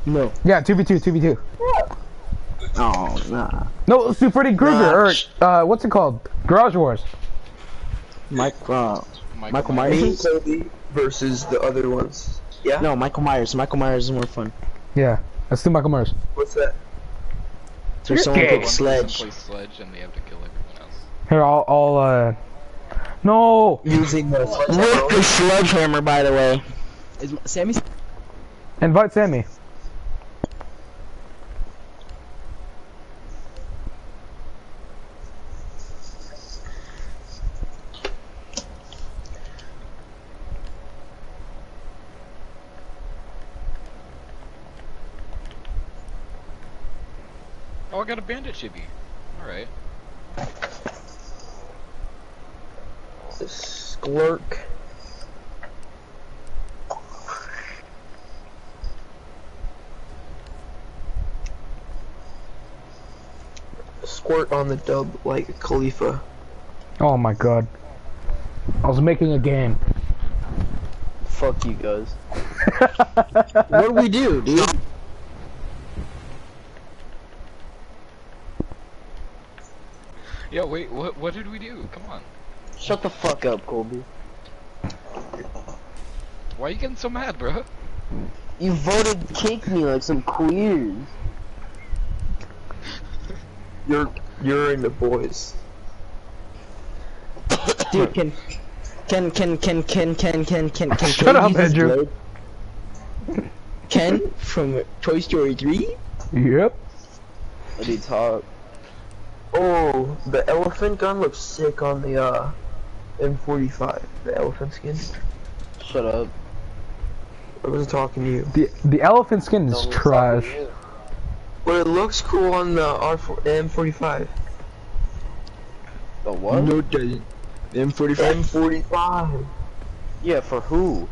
No. Yeah, 2v2, 2v2. Oh nah. No, let's do Freddy Krueger, or, uh, what's it called? Garage Wars. Mike. Uh, Michael, Michael Me, Myers. Cody versus the other ones. Yeah? No, Michael Myers. Michael Myers is more fun. Yeah, let's do Michael Myers. What's that? So You're someone gay. picks One person sledge. sledge and they have to kill everyone else. Here, I'll, I'll, uh, no! Using the With the sledgehammer, by the way. Is Sammy? Invite Sammy. Oh, I got a bandit chibi. Alright. Sklurk. Squirt on the dub like Khalifa. Oh my god. I was making a game. fuck you guys. <laughs> What do we do, dude? Yeah, wait, what what did we do? Come on. Shut the fuck up, Colby. Why are you getting so mad, bro? You voted kick me like some queers. You're you're in the boys. Dude, can can can can can can can can can Shut up, Andrew. Ken from Toy Story 3? Yep. What do you talk? Oh, the elephant gun looks sick on the uh M45. The elephant skin. Shut up. I wasn't talking to you. The, the elephant skin is Don't trash. But it looks cool on the R4 M45. The what? No, it doesn't. M45 M45. Yeah, for who?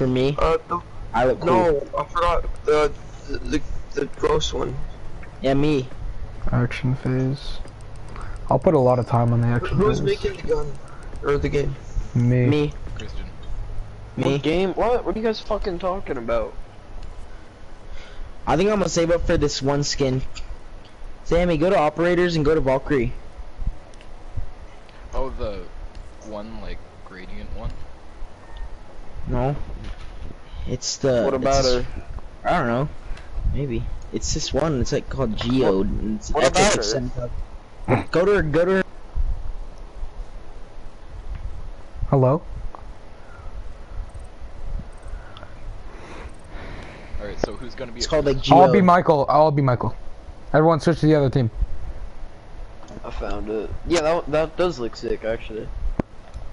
for me. Uh, the, I look cool. no, I forgot the the the, the gross one. Yeah, me. Action phase. I'll put a lot of time on the action Who's phase. making the gun or the game? Me. Me. Christian. Me. What game? What? What are you guys fucking talking about? I think I'm gonna save up for this one skin. Sammy, go to operators and go to Valkyrie. Oh, the one like gradient one. No. It's the. what about her? I don't know. Maybe. It's this one. It's like called Geode. and It's what about her? Some- Go to her. Go to her. Hello? Alright, so who's gonna be It's called like first? I'll be Michael. I'll be Michael. Everyone switch to the other team. I found it. Yeah, that that does look sick actually.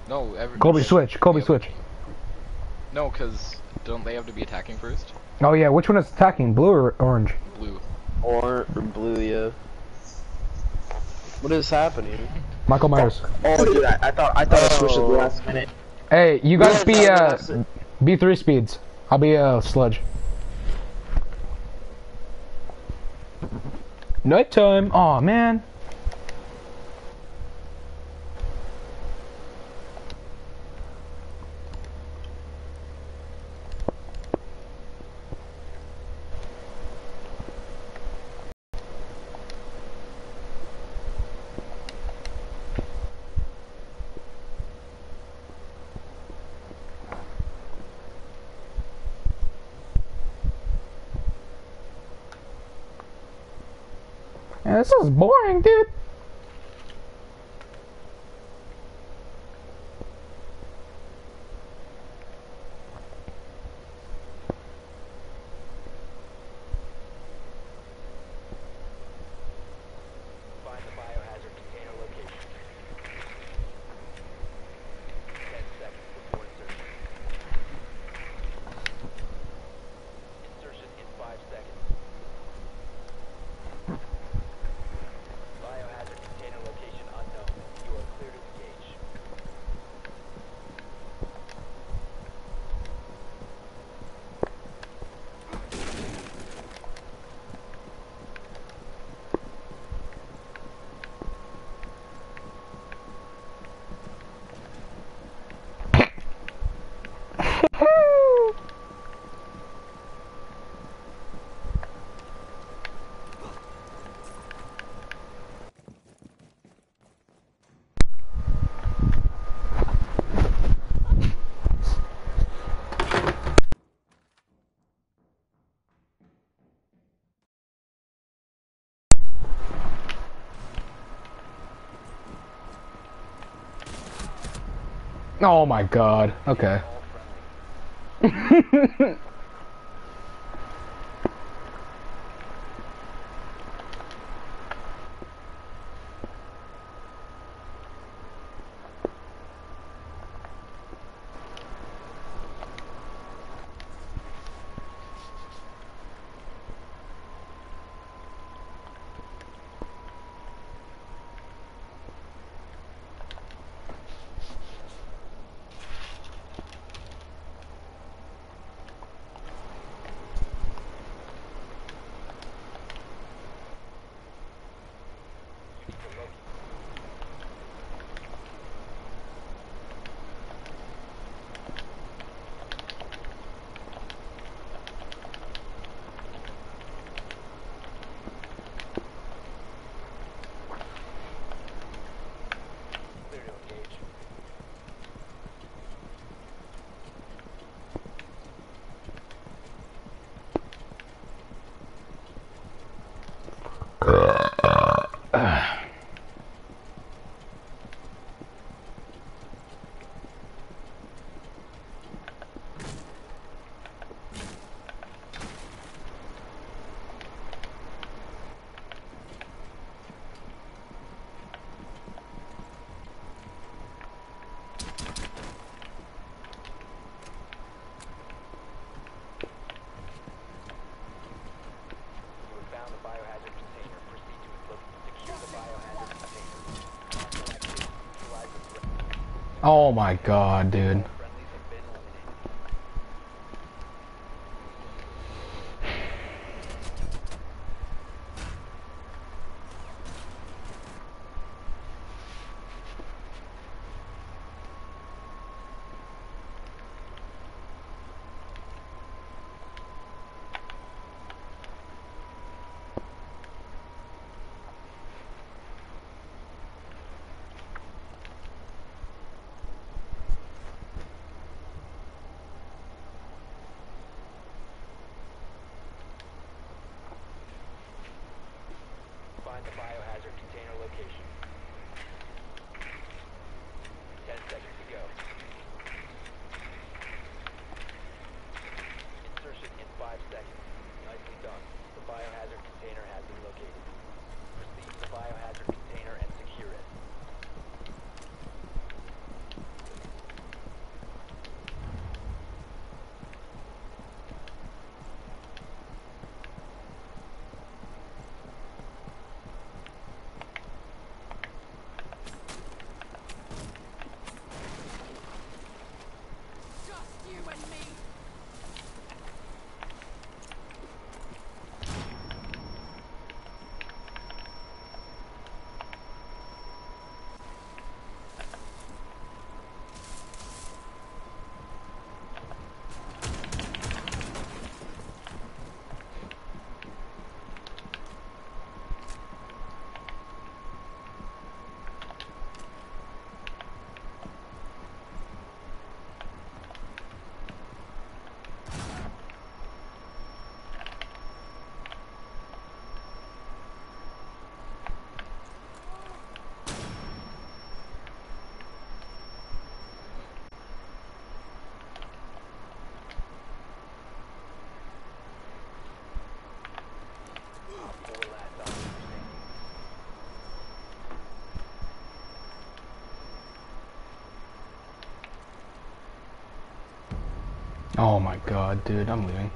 No, every Colby switch. Colby switch. No, cause don't they have to be attacking first? Oh yeah, which one is attacking? Blue or orange? Blue. Or, or blue, yeah. What is happening? Michael Myers. Oh, dude, I, I thought I thought I switched at the Oh. last minute. Hey, you guys be uh that's it. be three speeds. I'll be uh sludge. Nighttime. Aw man. Oh my god. Okay. <laughs> Oh my god, dude. Oh my god, dude, I'm leaving.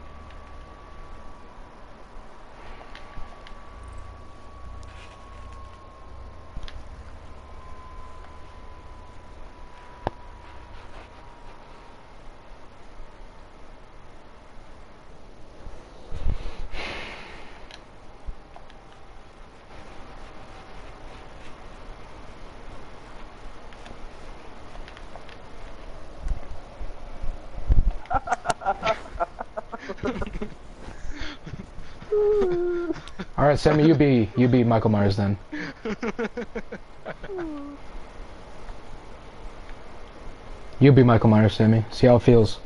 Right, Sammy, you be you be Michael Myers then. <laughs> You be Michael Myers, Sammy. See how it feels.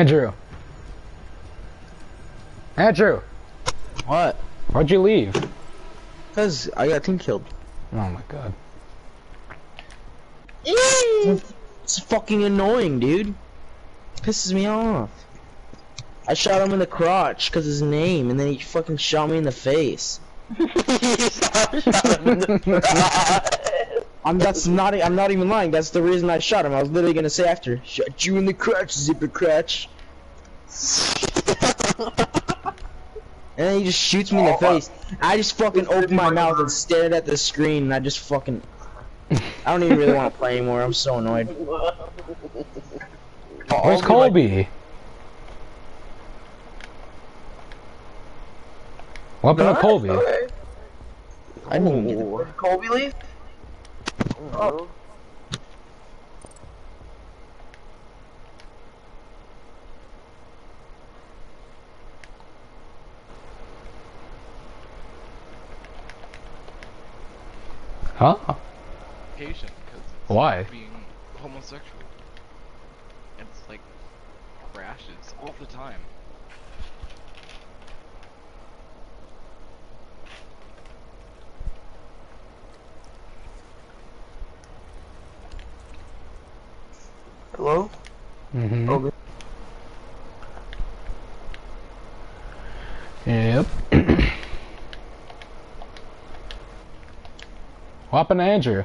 Andrew. Andrew, What? why'd you leave? Cause I got team killed. Oh my god. It's fucking annoying, dude. Pisses me off. I shot him in the crotch because his name, and then he fucking shot me in the face. <laughs> <laughs> <laughs> I'm that's not I'm not even lying. That's the reason I shot him. I was literally gonna say after, shot you in the crotch, zipper crotch. and then he just shoots me in the face. I just fucking open my mouth and stared at the screen, and I just fucking. I don't even really want to play anymore. I'm so annoyed. <laughs> Where's Colby? What happened to Colby? Okay. I didn't even get the Did Colby leave? Oh. Huh? Asian, because Why? being homosexual. It's like rashes all the time. Hello? Mm-hmm. Colby. Yep. what happened to Andrew?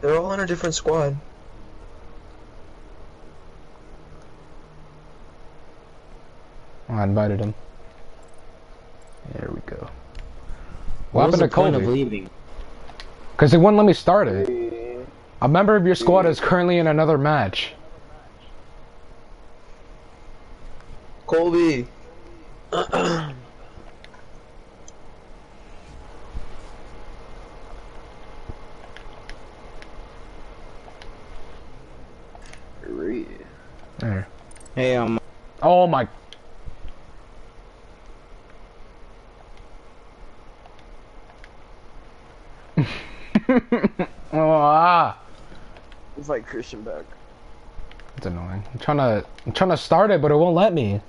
They're all on a different squad. I invited him. There we go. What What was happened the to point of leaving? Because it wouldn't let me start it. A member of your squad is currently in another match. Colby. There. Hey, um, Oh my. oh, ah. Like Christian Beck. It's annoying. I'm trying to, I'm trying to start it, but it won't let me.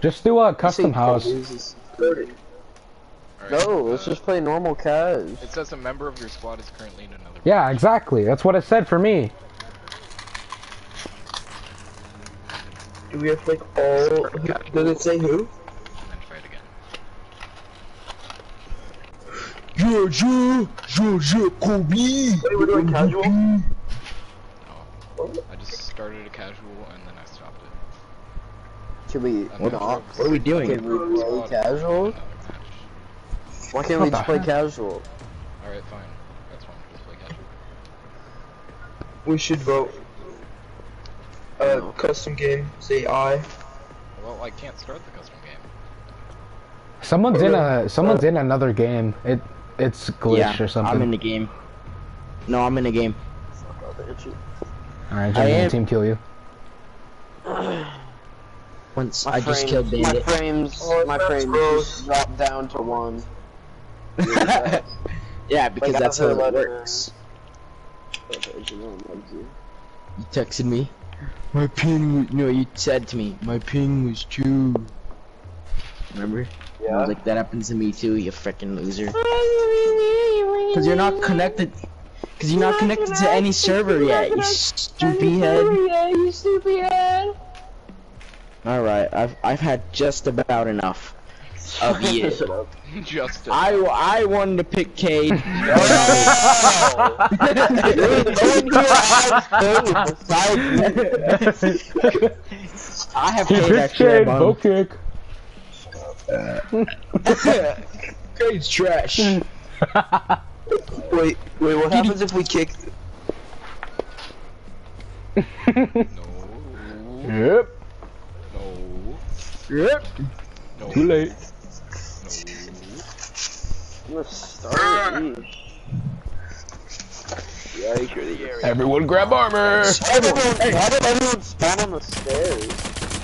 Just do a custom house. Alright, No, let's uh, just play normal cash. It says a member of your squad is currently in another. Yeah, exactly. That's what it said for me. Do we have like all? Does it say who? And then fight again. yeah, yeah, yeah, yeah, Kobe. Wait, we're doing casual? No. I just started a casual and then I stopped it. Should we What, not not? what are we doing? Can we play Squad casual? Another match. Why can't What we just play heck? casual? Alright, fine. That's fine. Just play casual. We should vote. Uh, custom game. Say I. Well, I can't start the custom game. Someone's in Okay. a, someone's in another game. It, it's glitched yeah, or something. I'm in the game. No, I'm in the game. Alright, I Jimmy, am- team kill you. Once My I just frames- killed My Bandit. frames, Oh, my that's frames just dropped down to one. <laughs> yeah, because Like, that's how it uh, works. Okay, you know, I'm you. You texted me. My ping. Was, no, you said to me. My ping was two. Remember? I Yeah. was like, that happens to me too. You freaking loser. Because you're not connected. Because you're not connected to any server yet. You stupid head. All right, I've I've had just about enough. Of you. Shut. Justin. I, I wanted to pick Cade. <laughs> <laughs> I have He Cade picked actually. Cade, at bow bottom. kick. <laughs> Cade's trash. Wait, wait, what happens if we kick? No. Yep, No. Yep. No. too late. I'm gonna start. Yikes. Everyone grab armor. Everyone, why did everyone spawn on the stairs?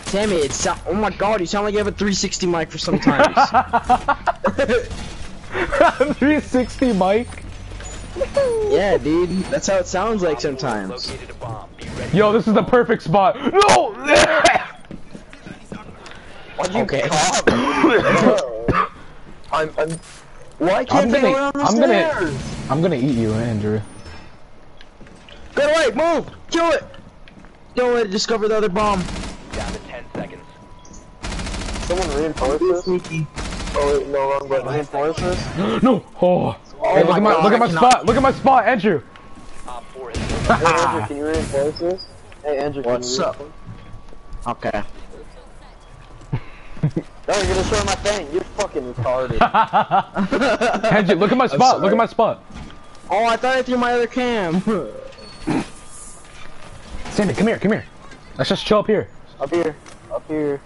Sammy, it sound. Uh, oh my god, you sound like you have a 360 mic for sometimes. <laughs> 360 mic. yeah, dude. That's how it sounds like sometimes. Located a bomb. Be ready. Yo, this is the perfect spot. No! Why'd you Okay. <coughs> I'm, I'm. Why can't I'm they gonna- go down the I'm gonna- I'm gonna eat you, Andrew. Get away, move, kill it. Don't let it discover the other bomb. Down to 10 seconds. Someone reinforce this? Sneaky. Oh wait, no wrong button. Reinforce this? <gasps> no! Oh! Oh Hey, look at my God, look at my cannot- spot! Look at my spot, Andrew! Op 4 <laughs> Hey Andrew, can you reinforce this? Hey Andrew, can What's you up? reinforce- Okay. <laughs> No, you're gonna show my thing. You're fucking retarded. <laughs> Andrew, look at my spot! Look at my spot! Oh, I thought I threw my other cam. <laughs> Sammy, come here, come here. Let's just chill up here. up here. Up here.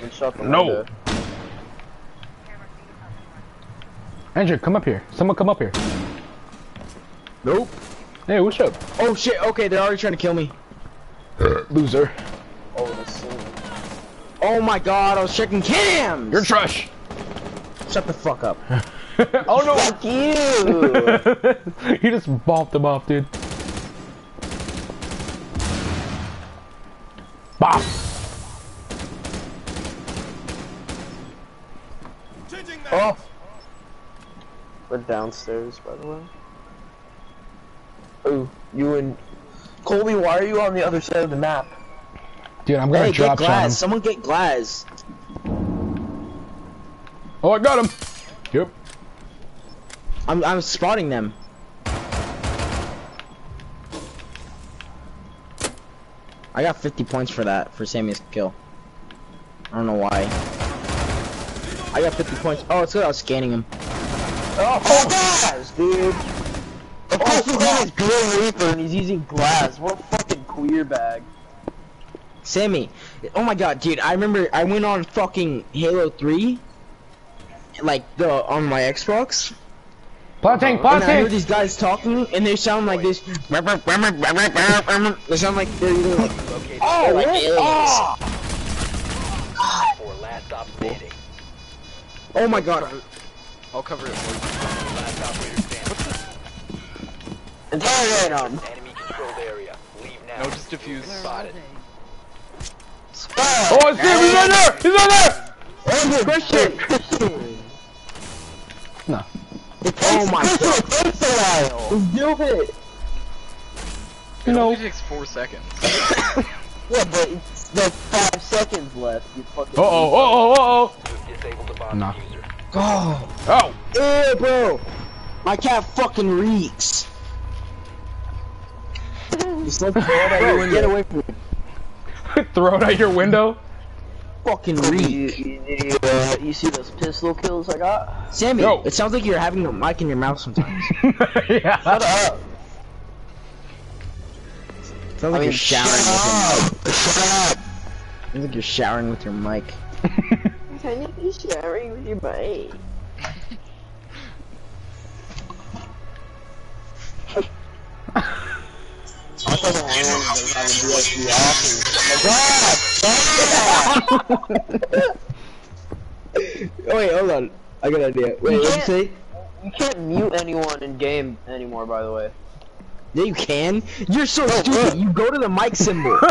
And shut the No. window. Andrew, come up here. Someone come up here. nope. Hey, what's up? Oh shit. Okay, they're already trying to kill me. Loser. Oh, the scene. Oh my god, I was checking cams. You're trash. Shut the fuck up. <laughs> oh no! Fuck you! <laughs> he just bopped him off, dude. Bop! Oh, We're downstairs, by the way. oh, you and Colby. Why are you on the other side of the map? Dude, I'm gonna Hey, get drop shot him. Glaz. Someone get Glaz. Oh, I got him! Yep. I'm I'm spotting them. I got 50 points for that for Sammy's kill. I don't know why. I got 50 points. Oh, it's good. I was scanning him. Oh, oh Glaz, dude. Of course his name is Grim Reaper and he's using Glaz. What a fucking queer bag. Sammy. Oh my god, dude. I remember I went on fucking Halo 3. Like the on my Xbox. Planting, And I heard these guys talking and they sound like this. They sound like they're either like oh, like aliens. Op 4 last stop. Oh my god. I'll cover it for you. Last operator standing. Enemy controlled area. Leave now. No, just defuse. Spotted. Oh, I see him! He's right there! He's right there! Christian. No. Oh my god. Takes a while. Do it. It No. only takes four seconds. <laughs> Yeah, but it's like five seconds left. You fucking. Uh oh, uh oh, uh oh! You've the bomb Nah. diffuser. Oh. Oh! Ew, bro. My cat fucking reeks. Just like throw it out your window. Get away from me. <laughs> Throw it out your window? Fucking You, reek. you, you, uh, you see those pistol kills I got? Sammy, Yo. it sounds like you're having a mic in your mouth sometimes. <laughs> yeah. Shut up. It Sounds like I mean, you're showering with your mic. Shut up. It Sounds like you're showering with your mic. <laughs> Can you be sharing with your mate? I thought the one was having DLC offers. Oh, wait, hold on. I got an idea. Wait, You what'd you can't- say? You can't mute anyone in game anymore, by the way. Yeah, you can. You're so stupid. You go to the mic symbol. <laughs>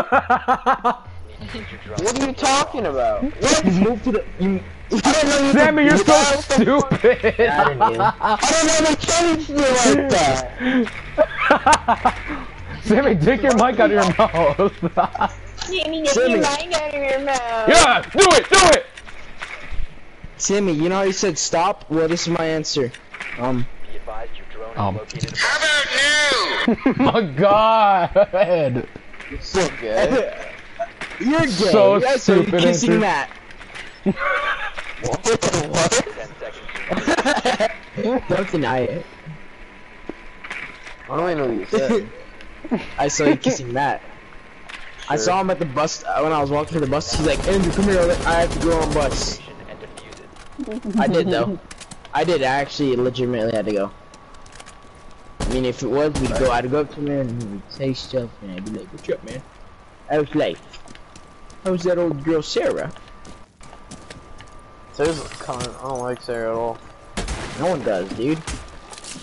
What are you talking about? <laughs> you move to the. You. You don't know you Sammy, you're so What stupid! I don't know the changed me like that. <laughs> Sammy, take your mic out of your <laughs> mouth. Sammy, get Sammy. your mic out of your mouth. yeah, do it, do it! Timmy, you know how you said stop? Well, this is my answer. Um, Be advised your drone is Um. How about <laughs> now? My God. So gay. <laughs> you're gay. So I saw you stupid kissing answer. Matt. what? ten seconds. Don't deny it. I don't even know what you said. I saw you kissing Matt. I saw him at the bus uh, when I was walking to the bus. He's like, Andrew, come here. I have to go on bus. And defuse it. I did though. I did. I actually legitimately had to go. I mean, if it was, we'd go. I'd go up to him and would say stuff, and I'd be like, "What's up, man?" I was like, "How's that old girl Sarah?" Sarah's of, I don't like Sarah at all. No one does, dude.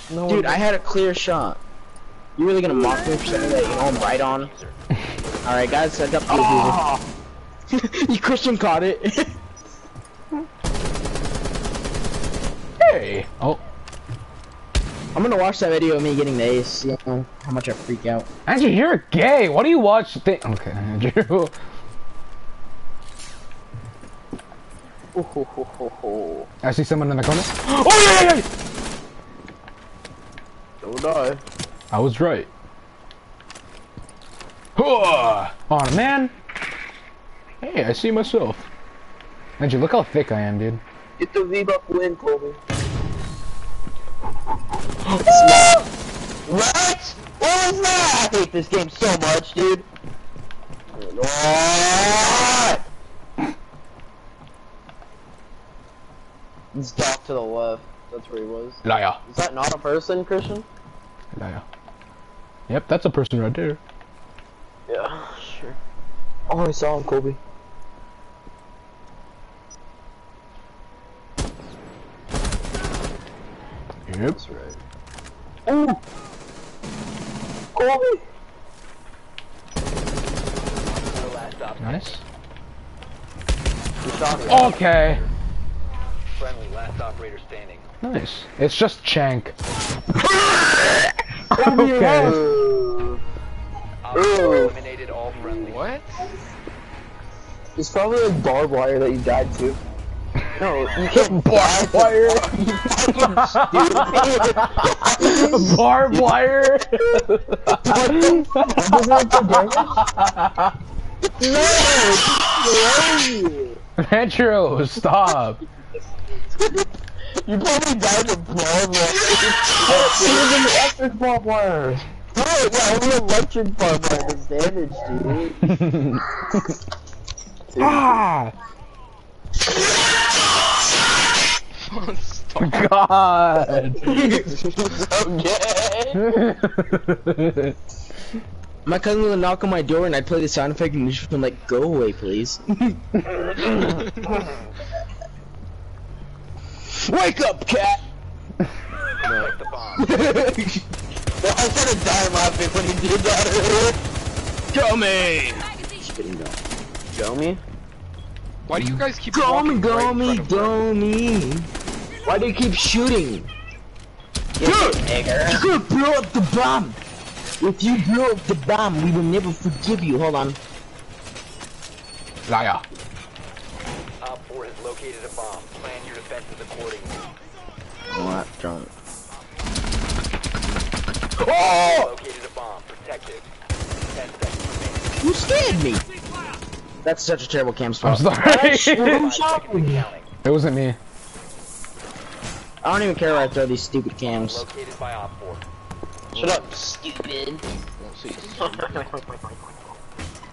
No Dude, I had a clear shot. You really gonna mock me for saying that? You know I'm right on. <laughs> All right, guys, I got the oh. You Christian caught it. Hey. Oh, I'm gonna watch that video of me getting the ace. See how how much I freak out. Andrew, you're gay. What do you watch? Thi- okay, Andrew. <laughs> Ho, ho, ho, ho, ho. I see someone in the corner. <gasps> Oh yeah, yeah, yeah. Don't die. I was right. Huh. Oh man. Hey, I see myself. Andrew, look how thick I am, dude. Get the V-Buck win, Colby. <gasps> What? What was that? I hate this game so much, dude. What? He's off to the left. That's where he was. Liar. Is that not a person, Christian? Liar. Yep, that's a person right there. Yeah, sure. Oh, I saw him, Kobe. Yep. That's right. Ooh! Colby! The last stop. Nice. He shot me. Okay. Friendly last operator standing. Nice. It's just Chank. <laughs> <laughs> okay. Operator eliminated all friendly. What? It's probably like barbed wire that you died to. No, you <laughs> can't Barbed wire. <laughs> Barbed wire. Metro, stop. You probably died of barbed wire. electric barbed wire! Oh, yeah, only electric barbed wire does damage, dude. <laughs> ah. Stop. God. okay. My cousin would knock on my door and I'd play the sound effect and she'd be like, "Go away, please." <laughs> Wake up, cat. Protect the bomb. I started dying laughing when he did that earlier. Go me. Show me? Why do you guys keep Go me, walking go right me, go me. Why do you keep shooting? Dude, you could blow up the bomb. If you blow up the bomb, we will never forgive you. Hold on. Liar. Op 4 has located a bomb. Plan your defenses accordingly. What? Drunk. Located a bomb. Protect it. 10 seconds remaining. You scared me. That's such a terrible cam I'm spot. sorry. Five seconds and it wasn't me. I don't even care where I throw these stupid cams. Located by Op 4. Shut up, stupid.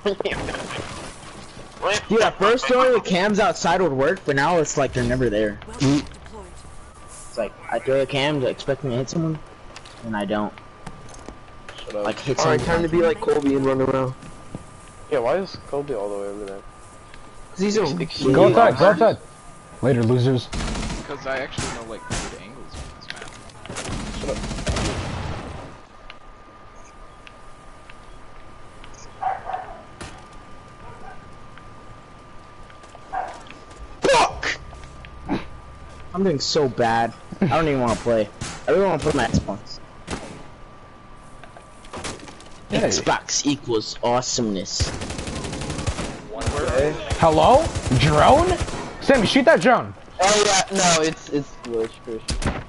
<laughs> Dude, at first throwing the cams outside would work, but now it's like they're never there. Mm. It's like I throw the cams expecting to hit someone, and I don't. Shut up. Like hit someone. Alright, time to be like Colby and run around. yeah, why is Colby all the way over there? Cause he's a Go outside. Go outside. Later, losers. Because I actually know like good angles on this map. Fuck! I'm doing so bad. I don't even want to play. I really want to play my Xbox. Hey. Xbox equals awesomeness. One word. Hello? Drone? Sammy, shoot that drone. Oh yeah, no, it's it's glitch, Christian.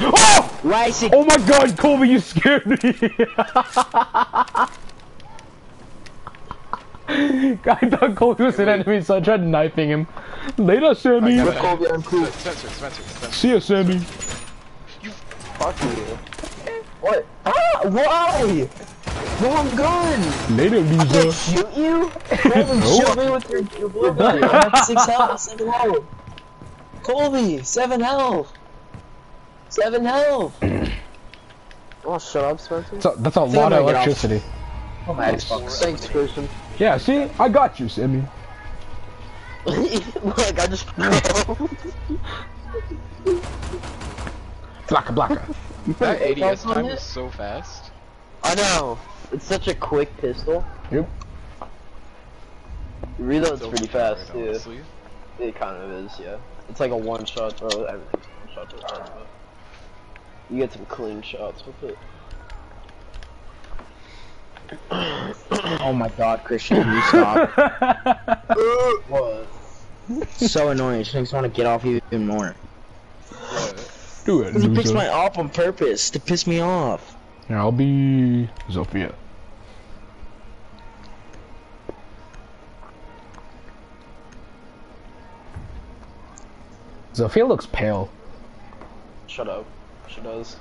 Oh! Why is it? Oh my god, Colby, you scared me! <laughs> I thought Colby was an enemy, so I tried knifing him. Later, Sammy. I With got Colby, I'm cool. Spencer, Spencer, Spencer. See ya, Sammy. Fuck you. What? Ah, why? Wrong gun! Later, Can't shoot you? Colby, <laughs> Nope. shoot me with your, your blue gun. I have six health, seven health. Colby, seven health. Seven health. <clears throat> Oh, shut up, Spencer. That's a, that's a I'm lot of gonna off. electricity. Oh my Xbox. Thanks, Christian. Yeah, see? I got you, Sammy. like <laughs> I just. <laughs> Blacka, blacka. That ADS time is so fast. I know. It's such a quick pistol. Yep. Reload's So pretty fast, fast right, too. honestly. It kind of is, yeah. It's like a one shot. Well, everything's one shot. to start, but You get some clean shots with it. <coughs> Oh my god, Christian, you stop? <laughs> What? so annoying. It just makes me want to get off even more. Do it, He picks my off on purpose to piss me off. Yeah, I'll be Zofia. Zofia looks pale. Shut up. She does.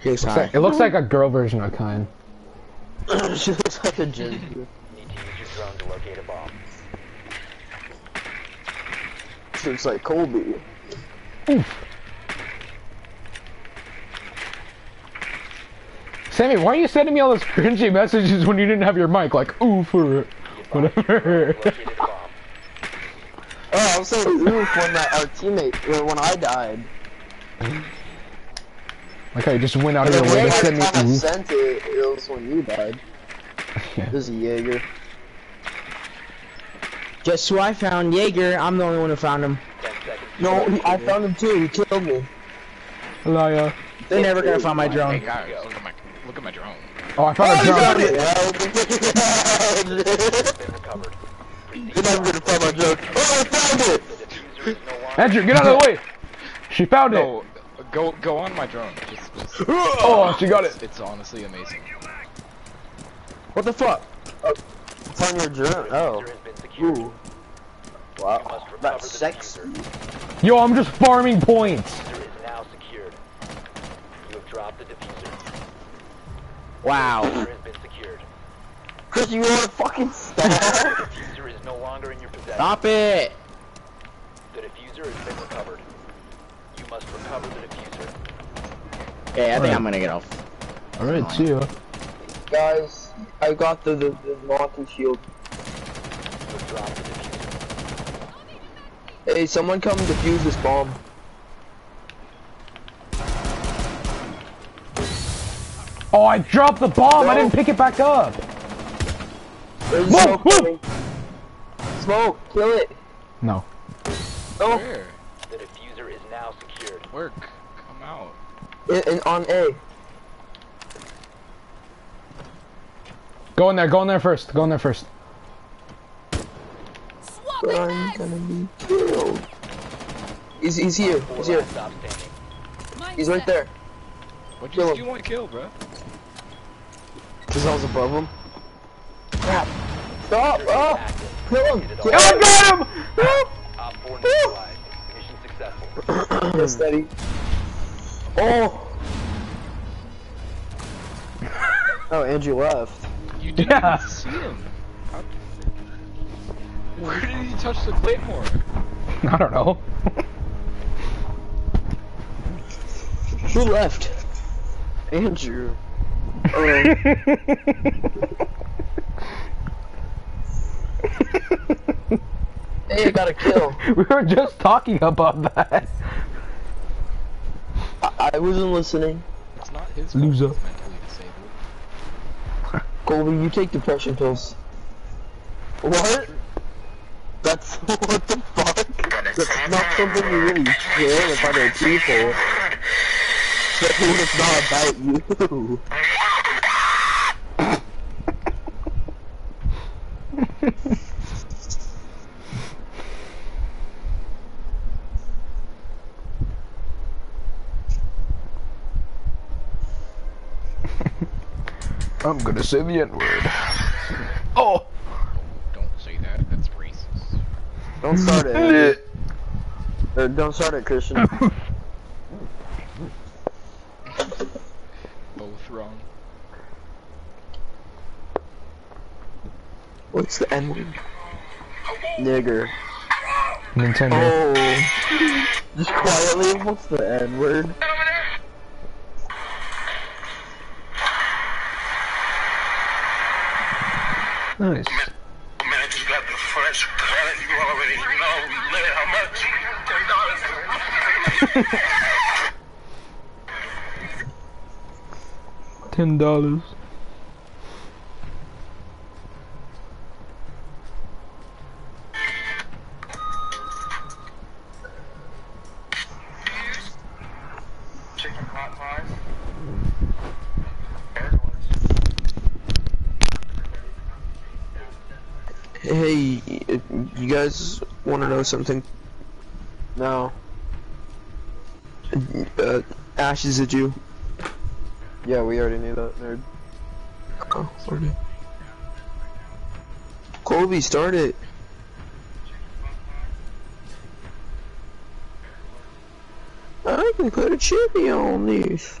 He looks Looks like- it looks like a girl version of Kine. <laughs> she looks like a ginger. Need to use your drone to locate a bomb. She looks like Colby. Oof. Sammy, why are you sending me all those cringy messages when you didn't have your mic? Like, ooh, for whatever. Located a bomb. Oh, I was saying oof when that, our teammate, or when I died. <laughs> like how you just went out of your the way to send me I ooh. sent it, it was when you died. Yeah. <laughs> This is Jaeger. Guess who I found? Jaeger. I'm the only one who found him. No, he, I found him too. He killed me. Liar. They're never gonna find my Hey drone. guys, look at my look at my drone. Oh, I found a oh, drone. Been recovered. You're never gonna find my joke. Oh, I found it! The diffuser is no longer Andrew, get out of the way. She found it. No, go go on my drone. Just, just <laughs> Oh, she got it. it's honestly amazing. What the fuck? Oh, it's on your drone. Oh. diffuser has been secured. Ooh. Wow. Must recover That's the sexy. Yo, I'm just farming points. Now secured. You have dropped the diffuser. Wow. Diffuser has been secured. Chris, you wanna fucking stop? Diffuser is no longer in your possession. Stop it. The diffuser has been recovered. You must recover the diffuser. Okay, I think I'm gonna get off. All right, see ya. Guys, I got the, the, the Monty shield. You have dropped the diffuser. Hey, someone come defuse this bomb. Oh, I dropped the bomb. I didn't pick it back up. There's Whoa, smoke Smoke, kill it. No. No, Where? The diffuser is now secured. Work. Come out. in, in, on A. Go in there. Go in there first. Go in there first. But I'm gonna be killed. He's, he's here, he's here. last stop standing. He's right there. What Kill you him. you want to kill, bro? This house above him. Crap. Stop! Oh! Ah! active. Kill him! Get Kill all. Oh, I got him. Op 4 neutralized. Mission oh, successful. him! Steady. <clears throat> Oh! Oh, Andrew left. You didn't Yeah. even see him. How- Where did he touch the claymore? <laughs> I don't know. Who left? Andrew. Oh. <laughs> <laughs> hey, I got a kill. <laughs> we were just talking about that. I, I wasn't listening. It's not his Loser. mentally disabled. Colby, you take depression pills. What? That's <laughs> what the fuck? That's not something you really care with other people. Especially when it's not about you. <laughs> I'm gonna say the N word. Oh! Don't say that. That's racist. Don't start it. <laughs> Uh, don't start it, Christian. <laughs> Both wrong. What's the N word? Nigger. Nintendo. Oh. Just quietly, what's the N Nice. Man, I just got the fresh cut. You already know. Man, how much? Ten dollars. Ten dollars. <laughs> Hey, you guys want to know something? No. Uh, Ash is a Jew. Yeah, we already knew that, nerd. Oh, okay. Colby, start it. I can put a chippy on this.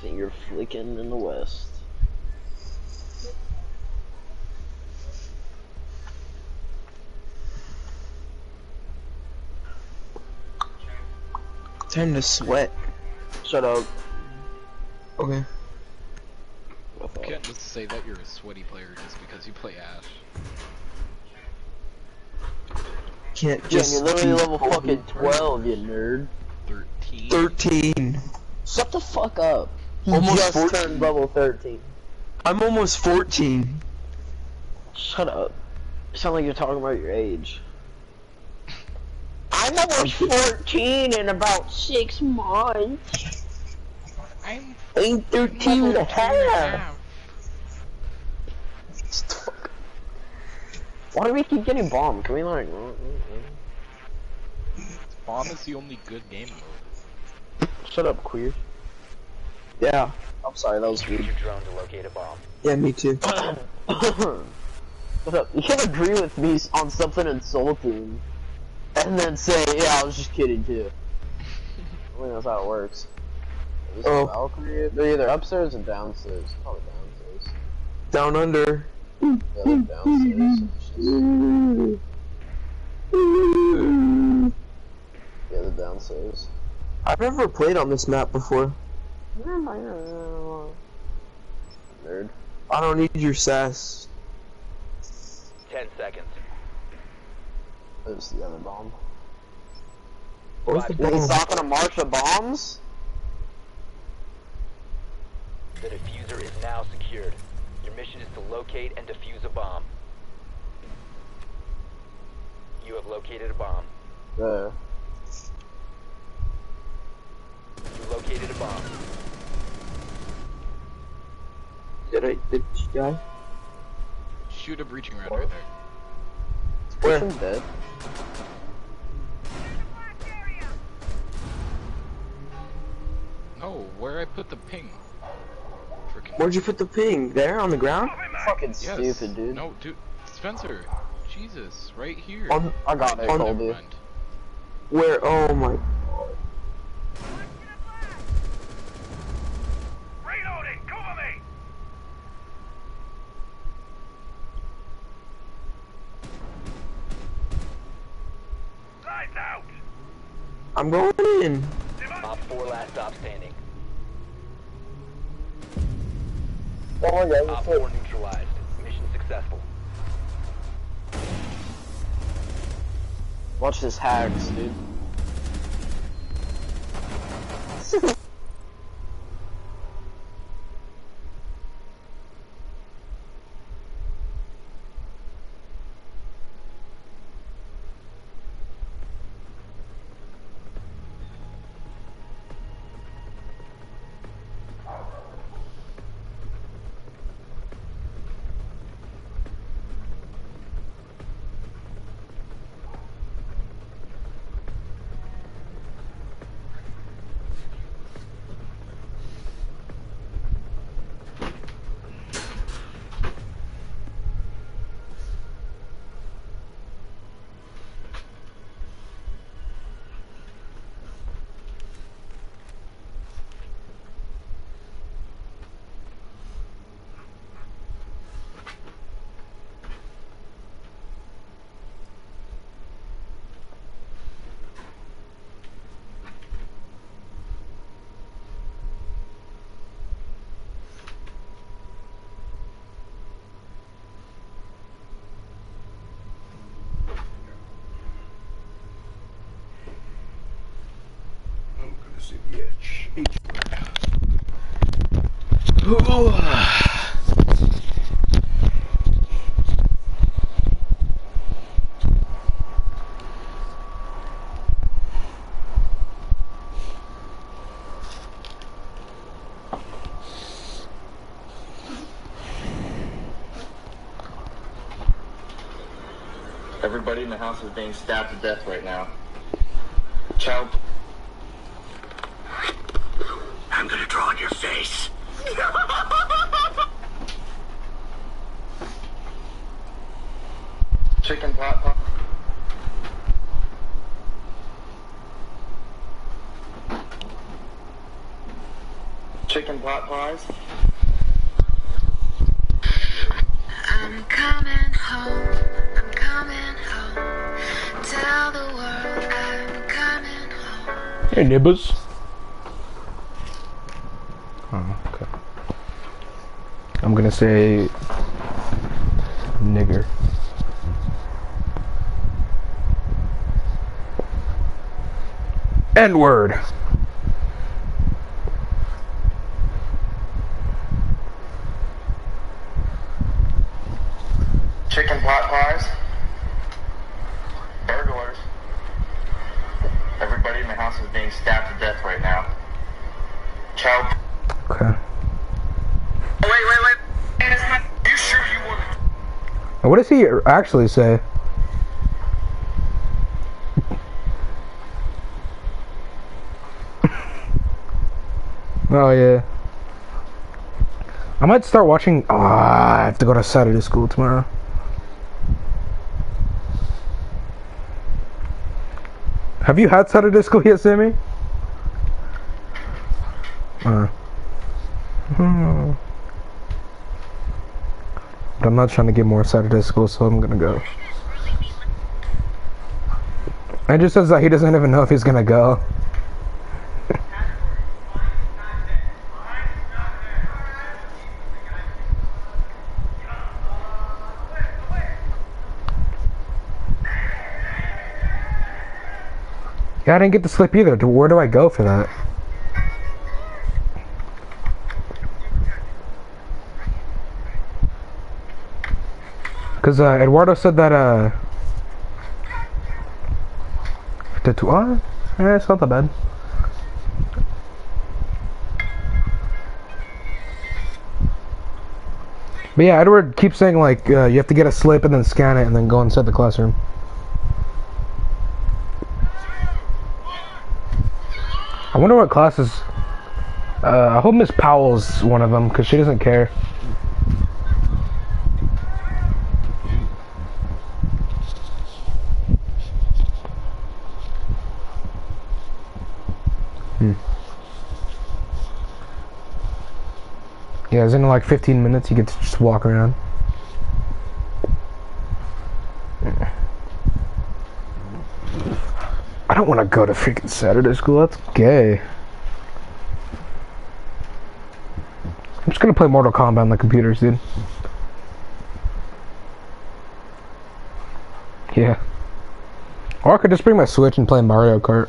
Finger flicking in the West. Time to sweat. Shut up. Okay. You can't just say that you're a sweaty player just because you play Ash. Can't just. Yeah, just you're literally be level fucking 12, you nerd. 13. 13. Shut the fuck up. He Almost just 14. turned level 13. I'm almost 14. Shut up. You sound like you're talking about your age. I'm almost 14 in about six months. I'm I'm 13 and a half. Why do we keep getting bombed? Can we like... Bomb is the only good game mode. Shut up, queer. Yeah. I'm sorry, that was Use weird. your drone to locate a bomb. Yeah, me too. <coughs> What up? You can't agree with me on something insulting, and then say, "Yeah, I was just kidding too." <laughs> I mean, that's how it works. Is Oh. a Valkyrie? They're either upstairs or downstairs. Probably downstairs. Down under. Yeah, they're downstairs. She's- Yeah, they're downstairs. I've never played on this map before. Nerd. I don't need your sass. Ten seconds. There's the other bomb. Where's the Then he's bomb? not gonna march of bombs. The diffuser is now secured. Your mission is to locate and defuse a bomb. You have located a bomb. There. You located a bomb. Did I? Did she die? Shoot a breaching round right there. Where? I'm dead. No, where I put the ping. Freaking Where'd you put the ping? There on the ground? Fucking yes. stupid, dude. No, dude. Spencer. Jesus, right here. On I got it, On- Never Colby. where? Oh my. Reloading. Cover me. Lights out. I'm going in. Op 4 last stop standing. Oh my god, Op 4 neutralized. Mission successful. Watch this hacks, dude. <laughs> Everybody in the house is being stabbed to death right now. Child. I'm gonna draw on your face. <laughs> Chicken pot pot. Chicken pot pies. I'm coming home. Hey, nibbers. Oh, okay. I'm gonna say nigger. N word. Chicken pot pies. Burglars. Everybody in the house is being stabbed to death right now. Child. Okay. Wait, wait, wait. You sure you want What does he actually say? <laughs> oh yeah. I might start watching. Oh, I have to go to Saturday school tomorrow. Have you had Saturday school yet, Sammy? Uh. Hmm. But I'm not trying to get more Saturday school, so I'm gonna go. Andrew says that he doesn't even know if he's gonna go. Yeah, I didn't get the slip either. Where do I go for that? Because uh, Eduardo said that uh, the two, eh, it's not that bad. But yeah, Edward keeps saying like uh, you have to get a slip and then scan it and then go inside the classroom. I wonder what classes. Uh, I hope Miss Powell's one of them because she doesn't care. Yeah, it's in like 15 minutes. You get to just walk around. I don't want to go to freaking Saturday school. That's gay. I'm just gonna play Mortal Kombat on the computers, dude. Yeah. Or I could just bring my Switch and play Mario Kart.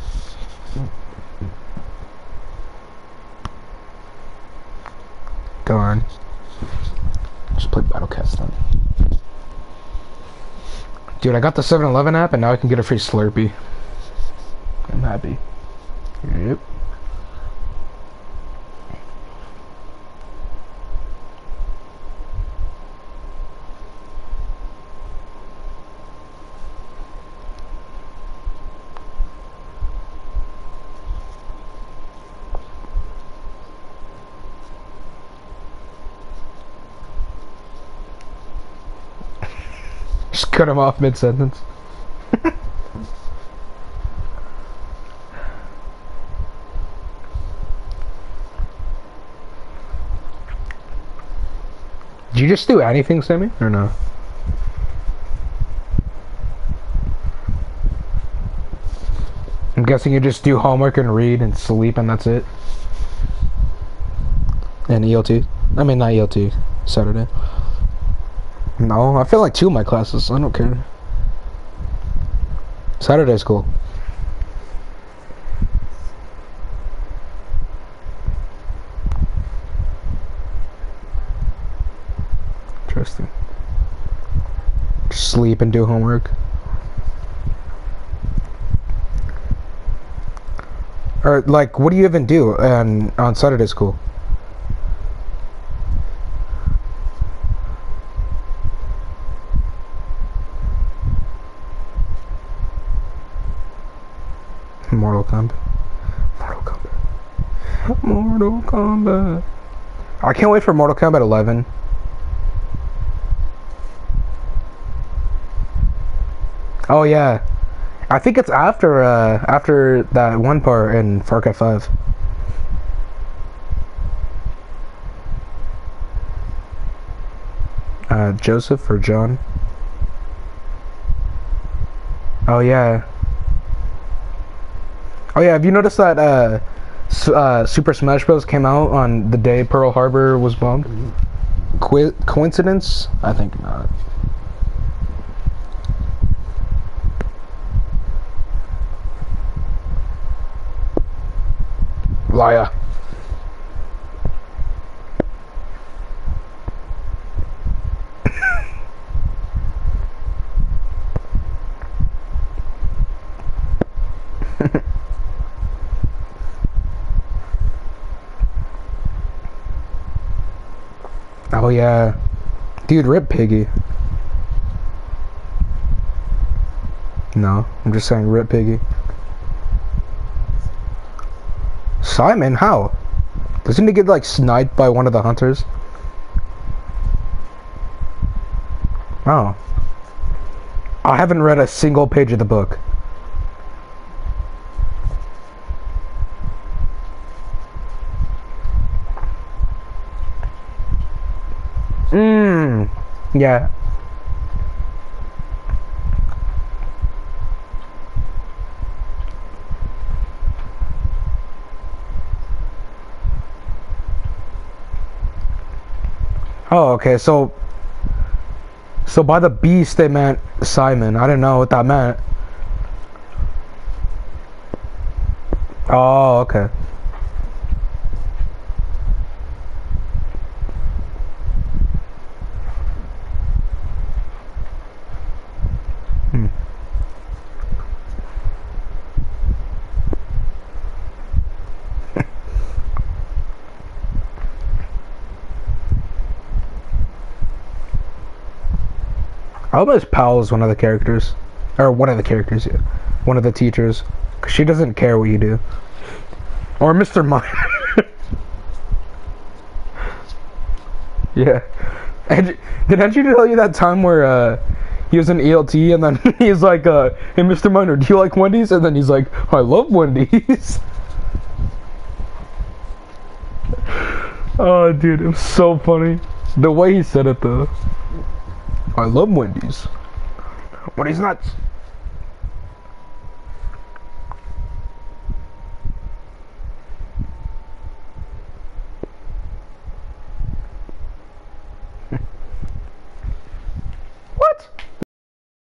Darn. Just play Battle Cats then. Dude, I got the 7-Eleven app and now I can get a free Slurpee. I'm happy. Yep. Just cut him off mid-sentence. <laughs> Did you just do anything, Sammy, or no? I'm guessing you just do homework and read and sleep and that's it. And ELT. I mean, not ELT. Saturday. No, I feel like two of my classes. I don't care. Saturday's cool. Interesting. Sleep and do homework. Or like, what do you even do on on Saturday school? Kombat. Mortal Kombat. Mortal Kombat. I can't wait for Mortal Kombat 11. Oh yeah, I think it's after uh after that one part in Far Cry 5. Uh, Joseph or John? Oh yeah. Oh yeah, have you noticed that uh, uh, Super Smash Bros. came out on the day Pearl Harbor was bombed? Qui- coincidence? I think not. Liar. Oh yeah. Dude, rip Piggy. No, I'm just saying rip Piggy. Simon, how? Doesn't he get like sniped by one of the hunters? Oh. I haven't read a single page of the book. Yeah. Oh, okay. So, so by the beast they meant Simon. I didn't know what that meant. Oh, okay. I hope Miss Powell is one of the characters. Or one of the characters, yeah. One of the teachers. Cause she doesn't care what you do. Or Mr. Mime. <laughs> yeah. And, did Andrew tell you that time where uh, he was an ELT and then <laughs> he's like, uh, hey, Mr. Miner, do you like Wendy's? And then he's like, I love Wendy's. <laughs> oh, dude, it was so funny. The way he said it, though. I love Wendy's. But he's nuts. what?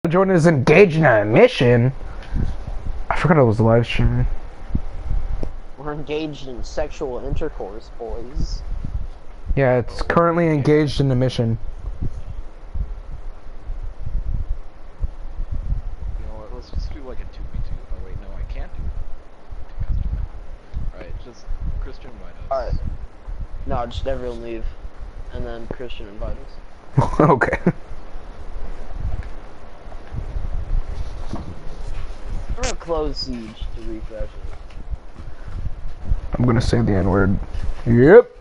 Jordan is engaged in a mission. I forgot it was live streaming. We're engaged in sexual intercourse, boys. Yeah, it's currently engaged in a mission. You know what? Let's just do like a 2v2. Oh, wait, no, I can't do it. Too custom. Alright, just Christian invite us. Alright. No, just everyone leave. And then Christian invite us. <laughs> okay. We're gonna close siege to refresh it. I'm gonna say the N word. Yep.